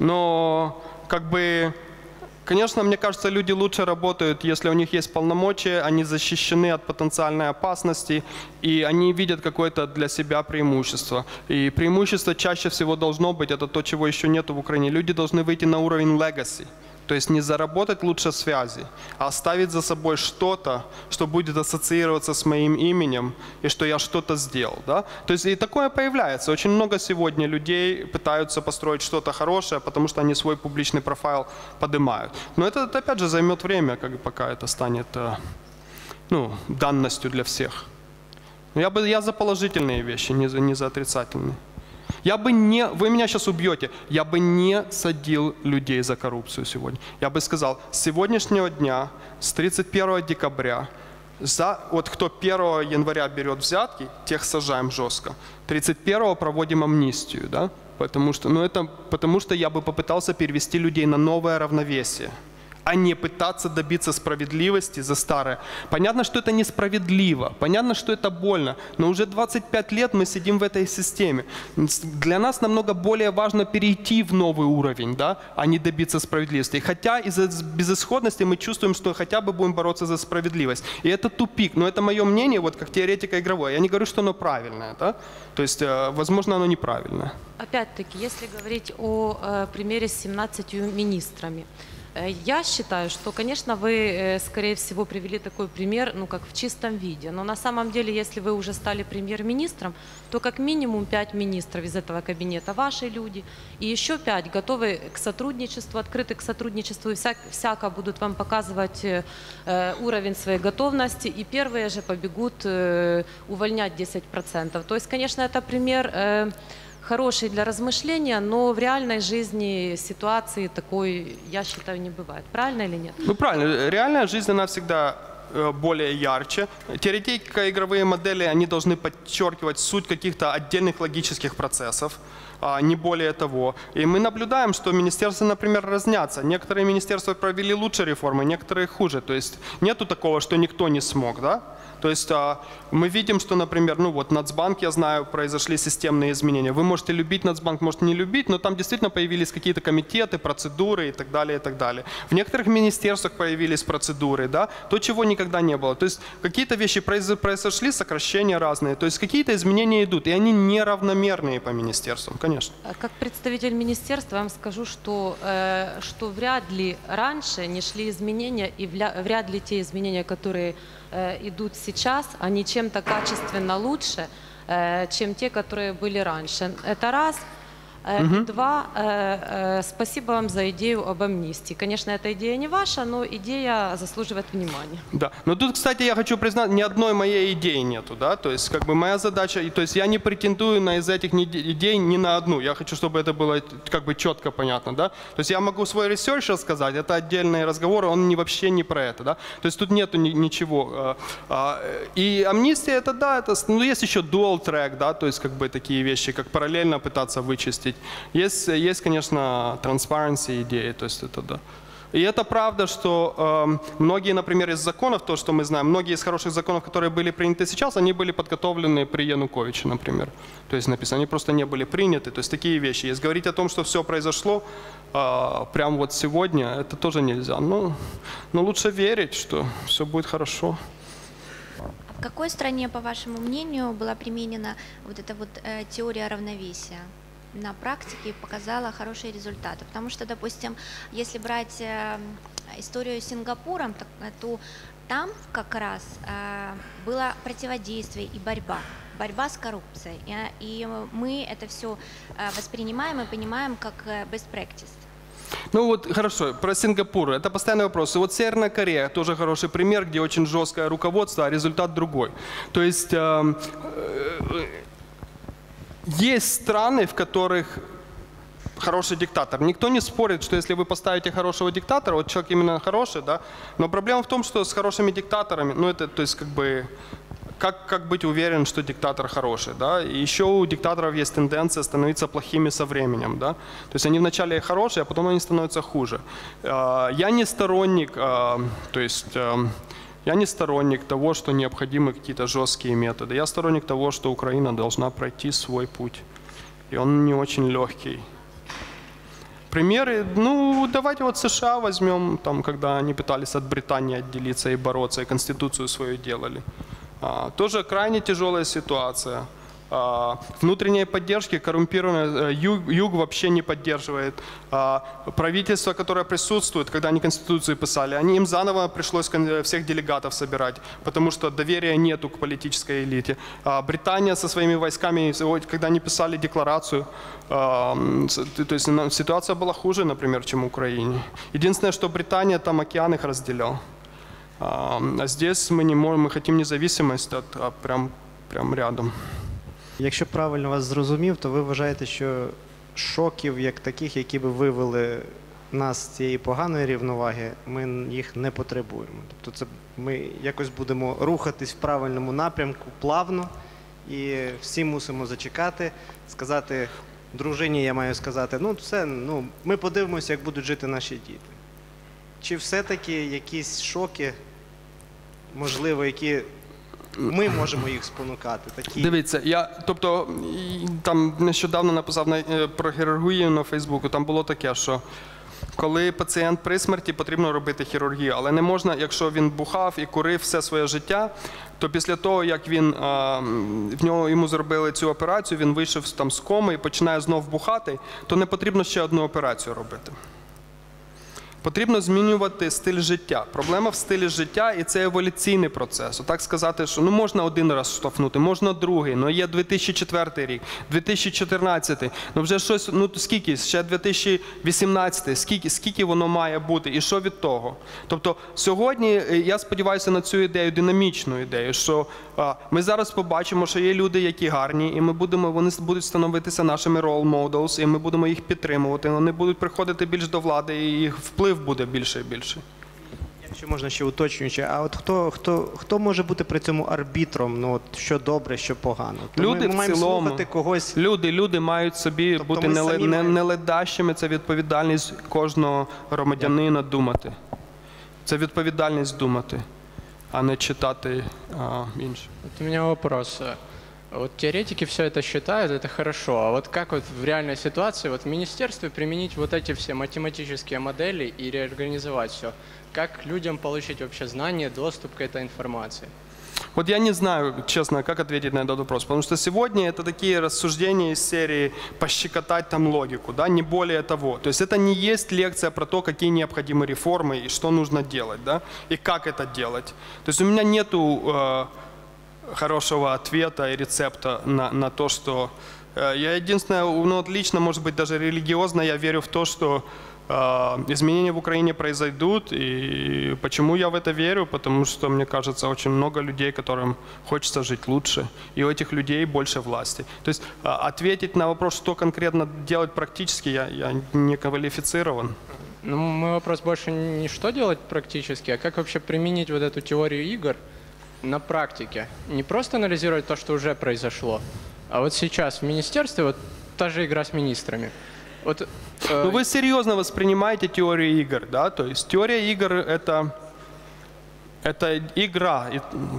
Но как бы Конечно, мне кажется, люди лучше работают, если у них есть полномочия, они защищены от потенциальной опасности, и они видят какое-то для себя преимущество. И преимущество чаще всего должно быть, это то, чего еще нету в Украине. Люди должны выйти на уровень legacy. То есть не заработать лучше связи, а оставить за собой что-то, что будет ассоциироваться с моим именем, и что я что-то сделал. Да? То есть и такое появляется. Очень много сегодня людей пытаются построить что-то хорошее, потому что они свой публичный профайл поднимают. Но это, опять же займет время, как, пока это станет э, ну, данностью для всех. Я, бы, я за положительные вещи, не за, не за отрицательные. Я бы не, вы меня сейчас убьете, я бы не садил людей за коррупцию сегодня. Я бы сказал, с сегодняшнего дня, с 31 декабря, за, вот кто 1 января берет взятки, тех сажаем жестко. 31 проводим амнистию, да? Потому что, ну это, потому что я бы попытался перевести людей на новое равновесие. А не пытаться добиться справедливости за старое. Понятно, что это несправедливо, понятно, что это больно, но уже 25 лет мы сидим в этой системе. Для нас намного более важно перейти в новый уровень, да, а не добиться справедливости. Хотя из-за безысходности мы чувствуем, что хотя бы будем бороться за справедливость. И это тупик, но это мое мнение, вот как теоретика игровой. Я не говорю, что оно правильное, да? то есть, э, возможно, оно неправильное.
Опять-таки, если говорить о э, примере с 17 министрами, я считаю, что, конечно, вы, э, скорее всего, привели такой пример, ну, как в чистом виде. Но на самом деле, если вы уже стали премьер-министром, то как минимум пять министров из этого кабинета ваши люди, и еще пять готовы к сотрудничеству, открыты к сотрудничеству, и всяк, всяко будут вам показывать э, э, уровень своей готовности, и первые же побегут э, увольнять 10%. То есть, конечно, это пример... Э, хороший для размышления, но в реальной жизни ситуации такой, я считаю, не бывает. Правильно или нет?
Ну правильно, реальная жизнь, она всегда э, более ярче. Теоретика игровые модели, они должны подчеркивать суть каких-то отдельных логических процессов, а не более того. И мы наблюдаем, что министерства, например, разнятся. Некоторые министерства провели лучше реформы, некоторые хуже. То есть нету такого, что никто не смог, да? То есть а, мы видим, что, например, ну вот Нацбанк, я знаю, произошли системные изменения. Вы можете любить Нацбанк, можете не любить, но там действительно появились какие-то комитеты, процедуры и так далее, и так далее. В некоторых министерствах появились процедуры, да, то, чего никогда не было. То есть какие-то вещи произ- произошли, сокращения разные, то есть какие-то изменения идут, и они неравномерные по министерствам, конечно.
Э, Как представитель министерства вам скажу, что, э, что вряд ли раньше не шли изменения, и вряд ли те изменения, которые идут сейчас, они чем-то качественно лучше, э, чем те, которые были раньше. Это раз. И два, э, э, спасибо вам за идею об амнистии. Конечно, эта идея не ваша, но идея заслуживает внимания.
Да. Но тут, кстати, я хочу признать, ни одной моей идеи нету, да, то есть как бы моя задача, то есть я не претендую на из этих идей ни на одну, я хочу, чтобы это было как бы четко понятно, да, то есть я могу свой research рассказать, это отдельный разговор, он не, вообще не про это, да, то есть тут нету ни- ничего. э, а, э, И амнистия, это да, это, ну есть еще dual track, да, то есть как бы такие вещи, как параллельно пытаться вычистить. Есть, есть конечно, transparency идеи, то есть это да. И это правда, что эм, многие, например, из законов, то, что мы знаем, многие из хороших законов, которые были приняты сейчас, они были подготовлены при Януковиче, например. То есть написано, они просто не были приняты. То есть такие вещи. Если говорить о том, что все произошло э, прямо вот сегодня, это тоже нельзя. Но, но лучше верить, что все будет хорошо.
В какой стране, по вашему мнению, была применена вот эта вот э, теория равновесия? На практике показала хорошие результаты. Потому что, допустим, если брать э, историю с Сингапуром, э, то там как раз э, было противодействие и борьба. Борьба с коррупцией. И, э, мы это все воспринимаем и понимаем как э, best practice.
Ну вот хорошо, про Сингапур. Это постоянный вопрос. И вот Северная Корея тоже хороший пример, где очень жесткое руководство, а результат другой. То есть эм, э, есть страны, в которых хороший диктатор. Никто не спорит, что если вы поставите хорошего диктатора, вот человек именно хороший, да, но проблема в том, что с хорошими диктаторами, ну это, то есть как бы, как, как быть уверен, что диктатор хороший, да, и еще у диктаторов есть тенденция становиться плохими со временем, да, то есть они вначале хорошие, а потом они становятся хуже. Э, Я не сторонник, э, то есть э, я не сторонник того, что необходимы какие-то жесткие методы. Я сторонник того, что Украина должна пройти свой путь. И он не очень легкий. Примеры, ну, давайте вот США возьмем, там, когда они пытались от Британии отделиться и бороться, и Конституцию свою делали. А, тоже крайне тяжелая ситуация. А, внутренней поддержки коррумпированный э, юг, юг вообще не поддерживает. А, правительство, которое присутствует, когда они Конституцию писали, они, им заново пришлось кон- всех делегатов собирать, потому что доверия нету к политической элите. А, Британия со своими войсками, когда они писали декларацию, то есть ситуация была хуже, например, чем в Украине. Единственное, что Британия там океан их разделял. А здесь мы не можем, мы хотим независимость, от, а прям, прям рядом.
Якщо правильно вас зрозумів, то ви вважаєте, що шоків, як таких, які би вивели нас з цієї поганої рівноваги, ми їх не потребуємо. Тобто це ми якось будемо рухатись в правильному напрямку плавно, і всі мусимо зачекати, сказати дружині, я маю сказати, ну все, ну ми подивимося, як будуть жити наші діти. чи все-таки якісь шоки, можливо, які ми можемо їх спонукати? Такі
Дивіться, я тобто там нещодавно написав на, е, про хірургію на Фейсбуку. Там було таке, що коли пацієнт при смерті, потрібно робити хірургію, але не можна, якщо він бухав і курив все своє життя, то після того, як він в нього йому зробили цю операцію, він вийшов там з коми і починає знов бухати, то не потрібно ще одну операцію робити. Потрібно змінювати стиль життя. Проблема в стилі життя і це еволюційний процес. Отак сказати, що ну можна один раз штовхнути, можна другий. Ну є 2004 рік, 2014, ну вже щось, ну скільки, ще 2018, скільки, скільки воно має бути, і що від того? Тобто сьогодні е, я сподіваюся на цю ідею, динамічну ідею, що а, ми зараз побачимо, що є люди, які гарні, і ми будемо, вони будуть становитися нашими role models, і ми будемо їх підтримувати. Вони будуть приходити більш до влади, і їх вплив буде більше і більше.
Якщо можна ще уточнюючи, а от хто, хто, хто може бути при цьому арбітром, ну от що добре, що погано? То
Люди
ми, ми
в
маємо
цілому,
слухати когось.
люди, люди мають собі
Тобто
бути не,
самі
не, не ледащими, це відповідальність кожного громадянина думати. Це відповідальність думати, а не читати а, інше.
Вот у меня вопрос. Вот теоретики все это считают, это хорошо. А вот как вот в реальной ситуации вот в министерстве применить вот эти все математические модели и реорганизовать все? Как людям получить вообще знания, доступ к этой информации?
Вот я не знаю, честно, как ответить на этот вопрос, потому что сегодня это такие рассуждения из серии пощекотать там логику, да, не более того. То есть это не есть лекция про то, какие необходимы реформы и что нужно делать, да, и как это делать. То есть у меня нету э, хорошего ответа и рецепта на, на то, что э, я единственное, ну вот лично, может быть, даже религиозно я верю в то, что э, изменения в Украине произойдут. И почему я в это верю? Потому что, мне кажется, очень много людей, которым хочется жить лучше. И у этих людей больше власти. То есть э, ответить на вопрос, что конкретно делать практически, я, я не квалифицирован.
Ну, мой вопрос больше не что делать практически, а как вообще применить вот эту теорию игр на практике. Не просто анализировать то, что уже произошло, а вот сейчас в министерстве вот та же игра с министрами. Вот, э,
Ну, вы серьезно воспринимаете теорию игр, да? То есть теория игр это это игра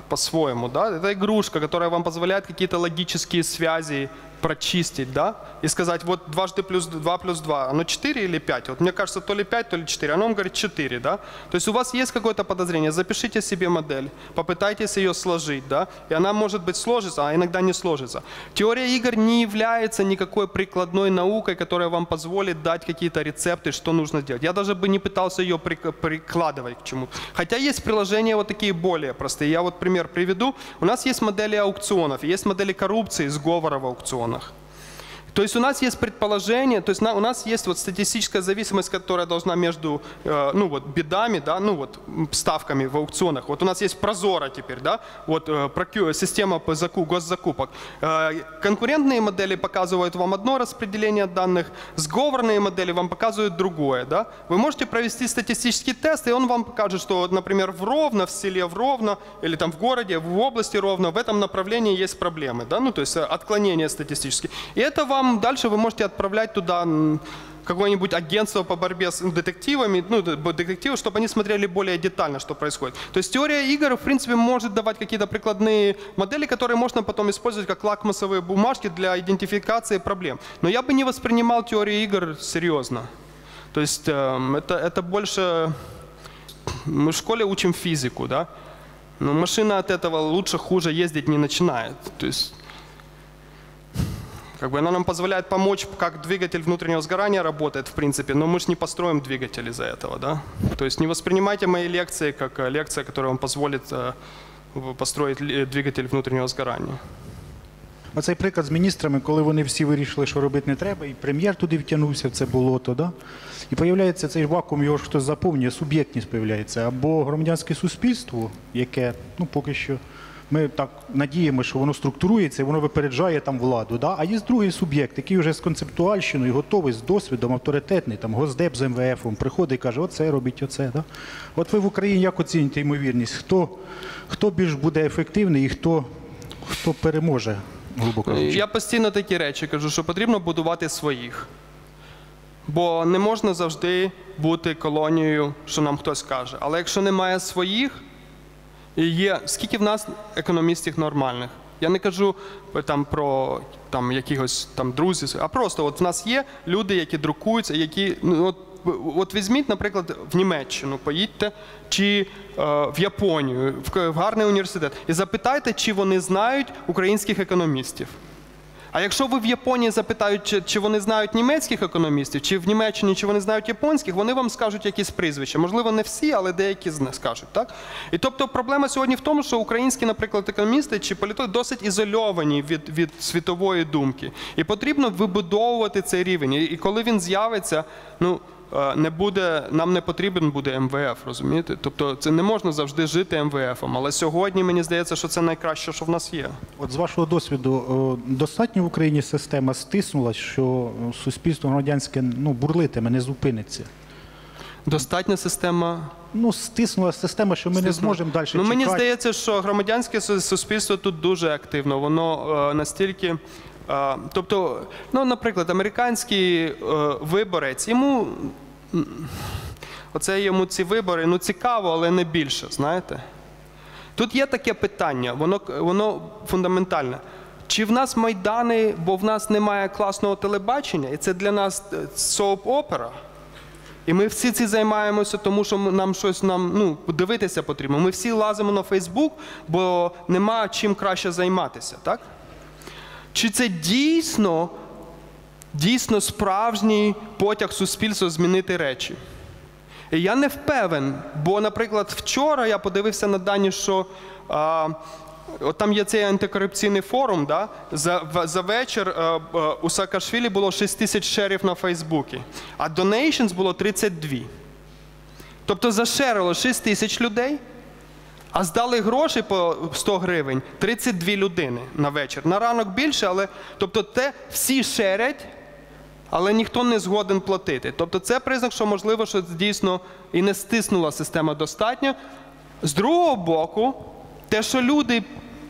по-своему, да? Это игрушка, которая вам позволяет какие-то логические связи прочистить, да? И сказать, вот дважды плюс 2 плюс 2, оно 4 или 5? Вот мне кажется, то ли 5, то ли 4. Оно вам говорит 4, да? То есть у вас есть какое-то подозрение, запишите себе модель, попытайтесь ее сложить, да? И она, может быть, сложится, а иногда не сложится. Теория игр не является никакой прикладной наукой, которая вам позволит дать какие-то рецепты, что нужно сделать. Я даже бы не пытался ее прик- прикладывать к чему-то. Хотя есть приложения вот такие более простые. Я вот пример приведу. У нас есть модели аукционов, есть модели коррупции, сговора в аукционах странах. То есть у нас есть предположение, то есть у нас есть вот статистическая зависимость, которая должна между, э, ну вот, бедами, да, ну вот, ставками в аукционах. Вот у нас есть Прозора теперь, да, вот э, система по заку, госзакупок. Э, конкурентные модели показывают вам одно распределение данных, сговорные модели вам показывают другое, да. Вы можете провести статистический тест, и он вам покажет, что, например, в Ровно, в селе в Ровно, или там в городе, в области Ровно, в этом направлении есть проблемы, да, ну то есть отклонения статистические. И это вам дальше вы можете отправлять туда какое-нибудь агентство по борьбе с детективами, ну, детективы, чтобы они смотрели более детально, что происходит. То есть теория игр, в принципе, может давать какие-то прикладные модели, которые можно потом использовать как лакмусовые бумажки для идентификации проблем. Но я бы не воспринимал теорию игр серьезно. То есть эм, это, это больше... Мы в школе учим физику, да? Но машина от этого лучше, хуже ездить не начинает. То есть как бы она нам позволяет помочь, как двигатель внутреннего сгорания работает, в принципе, но мы же не построим двигатель из-за этого, да? То есть не воспринимайте мои лекции как э, лекция, которая вам позволит э, в- построить ли- двигатель внутреннего сгорания.
Оцей приклад з міністрами, коли вони всі вирішили, що робити не треба, і прем'єр туди втягнувся в це болото, да? і появляється цей вакуум, його ж хтось заповнює, суб'єктність появляється. Або громадянське суспільство, яке ну, поки що Ми так надіємо, що воно структурується і воно випереджає там владу. Да? А є другий суб'єкт, який вже з концептуальщиною готовий, з досвідом, авторитетний, там Госдеп з МВФ приходить і каже, оце робіть, оце. Да? От ви в Україні як оціните ймовірність? Хто, хто більш буде ефективний і хто, хто переможе? грубо кажучи.
Я постійно такі речі кажу, що потрібно будувати своїх. Бо не можна завжди бути колонією, що нам хтось каже. Але якщо немає своїх, є скільки в нас економістів нормальних. Я не кажу е, там про там якихось там друзів, а просто от в нас є люди, які друкуються, які ну от. От візьміть, наприклад, в Німеччину, поїдьте, чи е, в Японію, в, в гарний університет, і запитайте, чи вони знають українських економістів. А якщо ви в Японії запитають, чи, чи вони знають німецьких економістів, чи в Німеччині, чи вони знають японських, вони вам скажуть якісь прізвища. Можливо, не всі, але деякі скажуть. Так? І тобто проблема сьогодні в тому, що українські, наприклад, економісти чи політологи досить ізольовані від, від світової думки. І потрібно вибудовувати цей рівень. І коли він з'явиться, ну. Е, Не буде, нам не потрібен буде МВФ, розумієте? Тобто це не можна завжди жити МВФом. Але сьогодні мені здається, що це найкраще, що в нас є.
От з вашого досвіду, достатньо в Україні система стиснула, що суспільство громадянське ну, бурлитиме, не зупиниться.
Достатня система.
Ну, стиснула система, що ми не зможемо далі
Ну, мені здається, що громадянське суспільство тут дуже активно. Воно е, настільки. Е, тобто, ну, наприклад, американський е, виборець, йому. Оце йому ці вибори, ну цікаво, але не більше, знаєте. Тут є таке питання, воно, воно фундаментальне. Чи в нас майдани, бо в нас немає класного телебачення, і це для нас соуп-опера? І ми всі ці займаємося, тому що нам щось нам ну, дивитися потрібно. Ми всі лазимо на Фейсбук, бо нема чим краще займатися, так? Чи це дійсно, дійсно справжній потяг суспільства змінити речі? І я не впевнен, бо, наприклад, вчора я подивився на дані, що а, от там є цей антикорупційний форум. Да? За, в- за вечір а, а, у Саакашвілі було 6 тисяч шерів на Фейсбуці, а donations було 32. Тобто зашерило 6 тисяч людей, а здали гроші по 100 гривень 32 людини на вечір. На ранок більше, але тобто те всі шерять, але ніхто не згоден платити. Тобто це признак, що можливо, що дійсно і не стиснула система достатньо. З другого боку, те, що люди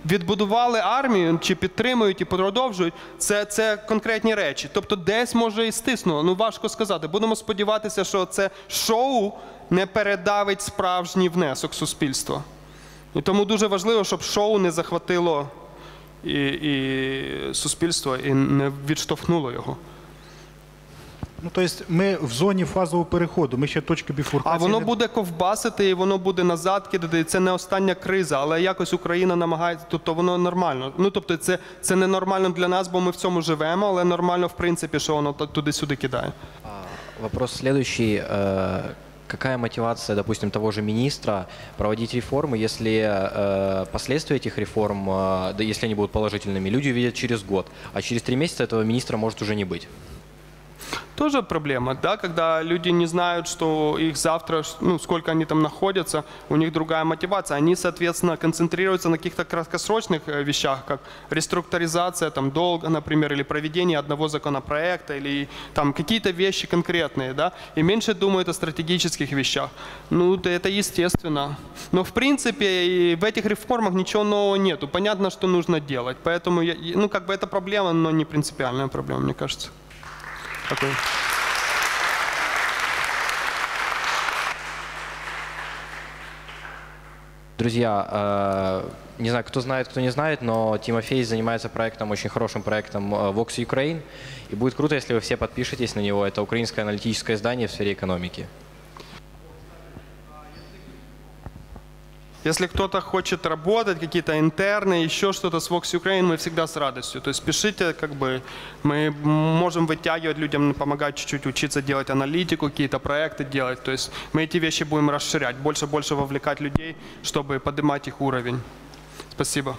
відбудували армію чи підтримують і продовжують, це, це конкретні речі. Тобто десь може і стиснуло. Ну важко сказати. Будемо сподіватися, що це шоу не передавить справжній внесок суспільства. І тому дуже важливо, щоб шоу не захватило і, і суспільство і не відштовхнуло його.
Ну, тобто ми в зоні фазового переходу, ми ще точки
А воно
не-
буде ковбасити і воно буде назад кидати. Це не остання криза, але якось Україна намагається, тобто воно нормально. Ну тобто, це, це не нормально для нас, бо ми в цьому живемо, але нормально, в принципі, що воно та- туди-сюди кидає.
Вопрос следующий. Э, Какая мотивация, допустим, того же министра проводить реформы, если э, последствия этих реформ, э, если они будут положительными, люди увидят через год, а через три месяца этого министра может уже не быть?
Тоже проблема, да, когда люди не знают, что их завтра, ну, сколько они там находятся, у них другая мотивация. Они, соответственно, концентрируются на каких-то краткосрочных э, вещах, как реструктуризация там, долга, например, или проведение одного законопроекта, или там какие-то вещи конкретные, да, и меньше думают о стратегических вещах. Ну, это естественно. Но, в принципе, и в этих реформах ничего нового нету. Понятно, что нужно делать. Поэтому, я- ну, как бы это проблема, но не принципиальная проблема, мне кажется. Такой.
Друзья, э, не знаю, кто знает, кто не знает, но Тимофей занимается проектом, очень хорошим проектом э, Vox Ukraine. И будет круто, если вы все подпишетесь на него. Это украинское аналитическое издание в сфере экономики.
Если кто-то хочет работать, какие-то интерны, еще что-то с Vox Ukraine, мы всегда с радостью. То есть пишите, как бы мы можем вытягивать людям, помогать чуть-чуть учиться делать аналитику, какие-то проекты делать. То есть мы эти вещи будем расширять, больше-больше вовлекать людей, чтобы поднимать их уровень. Спасибо.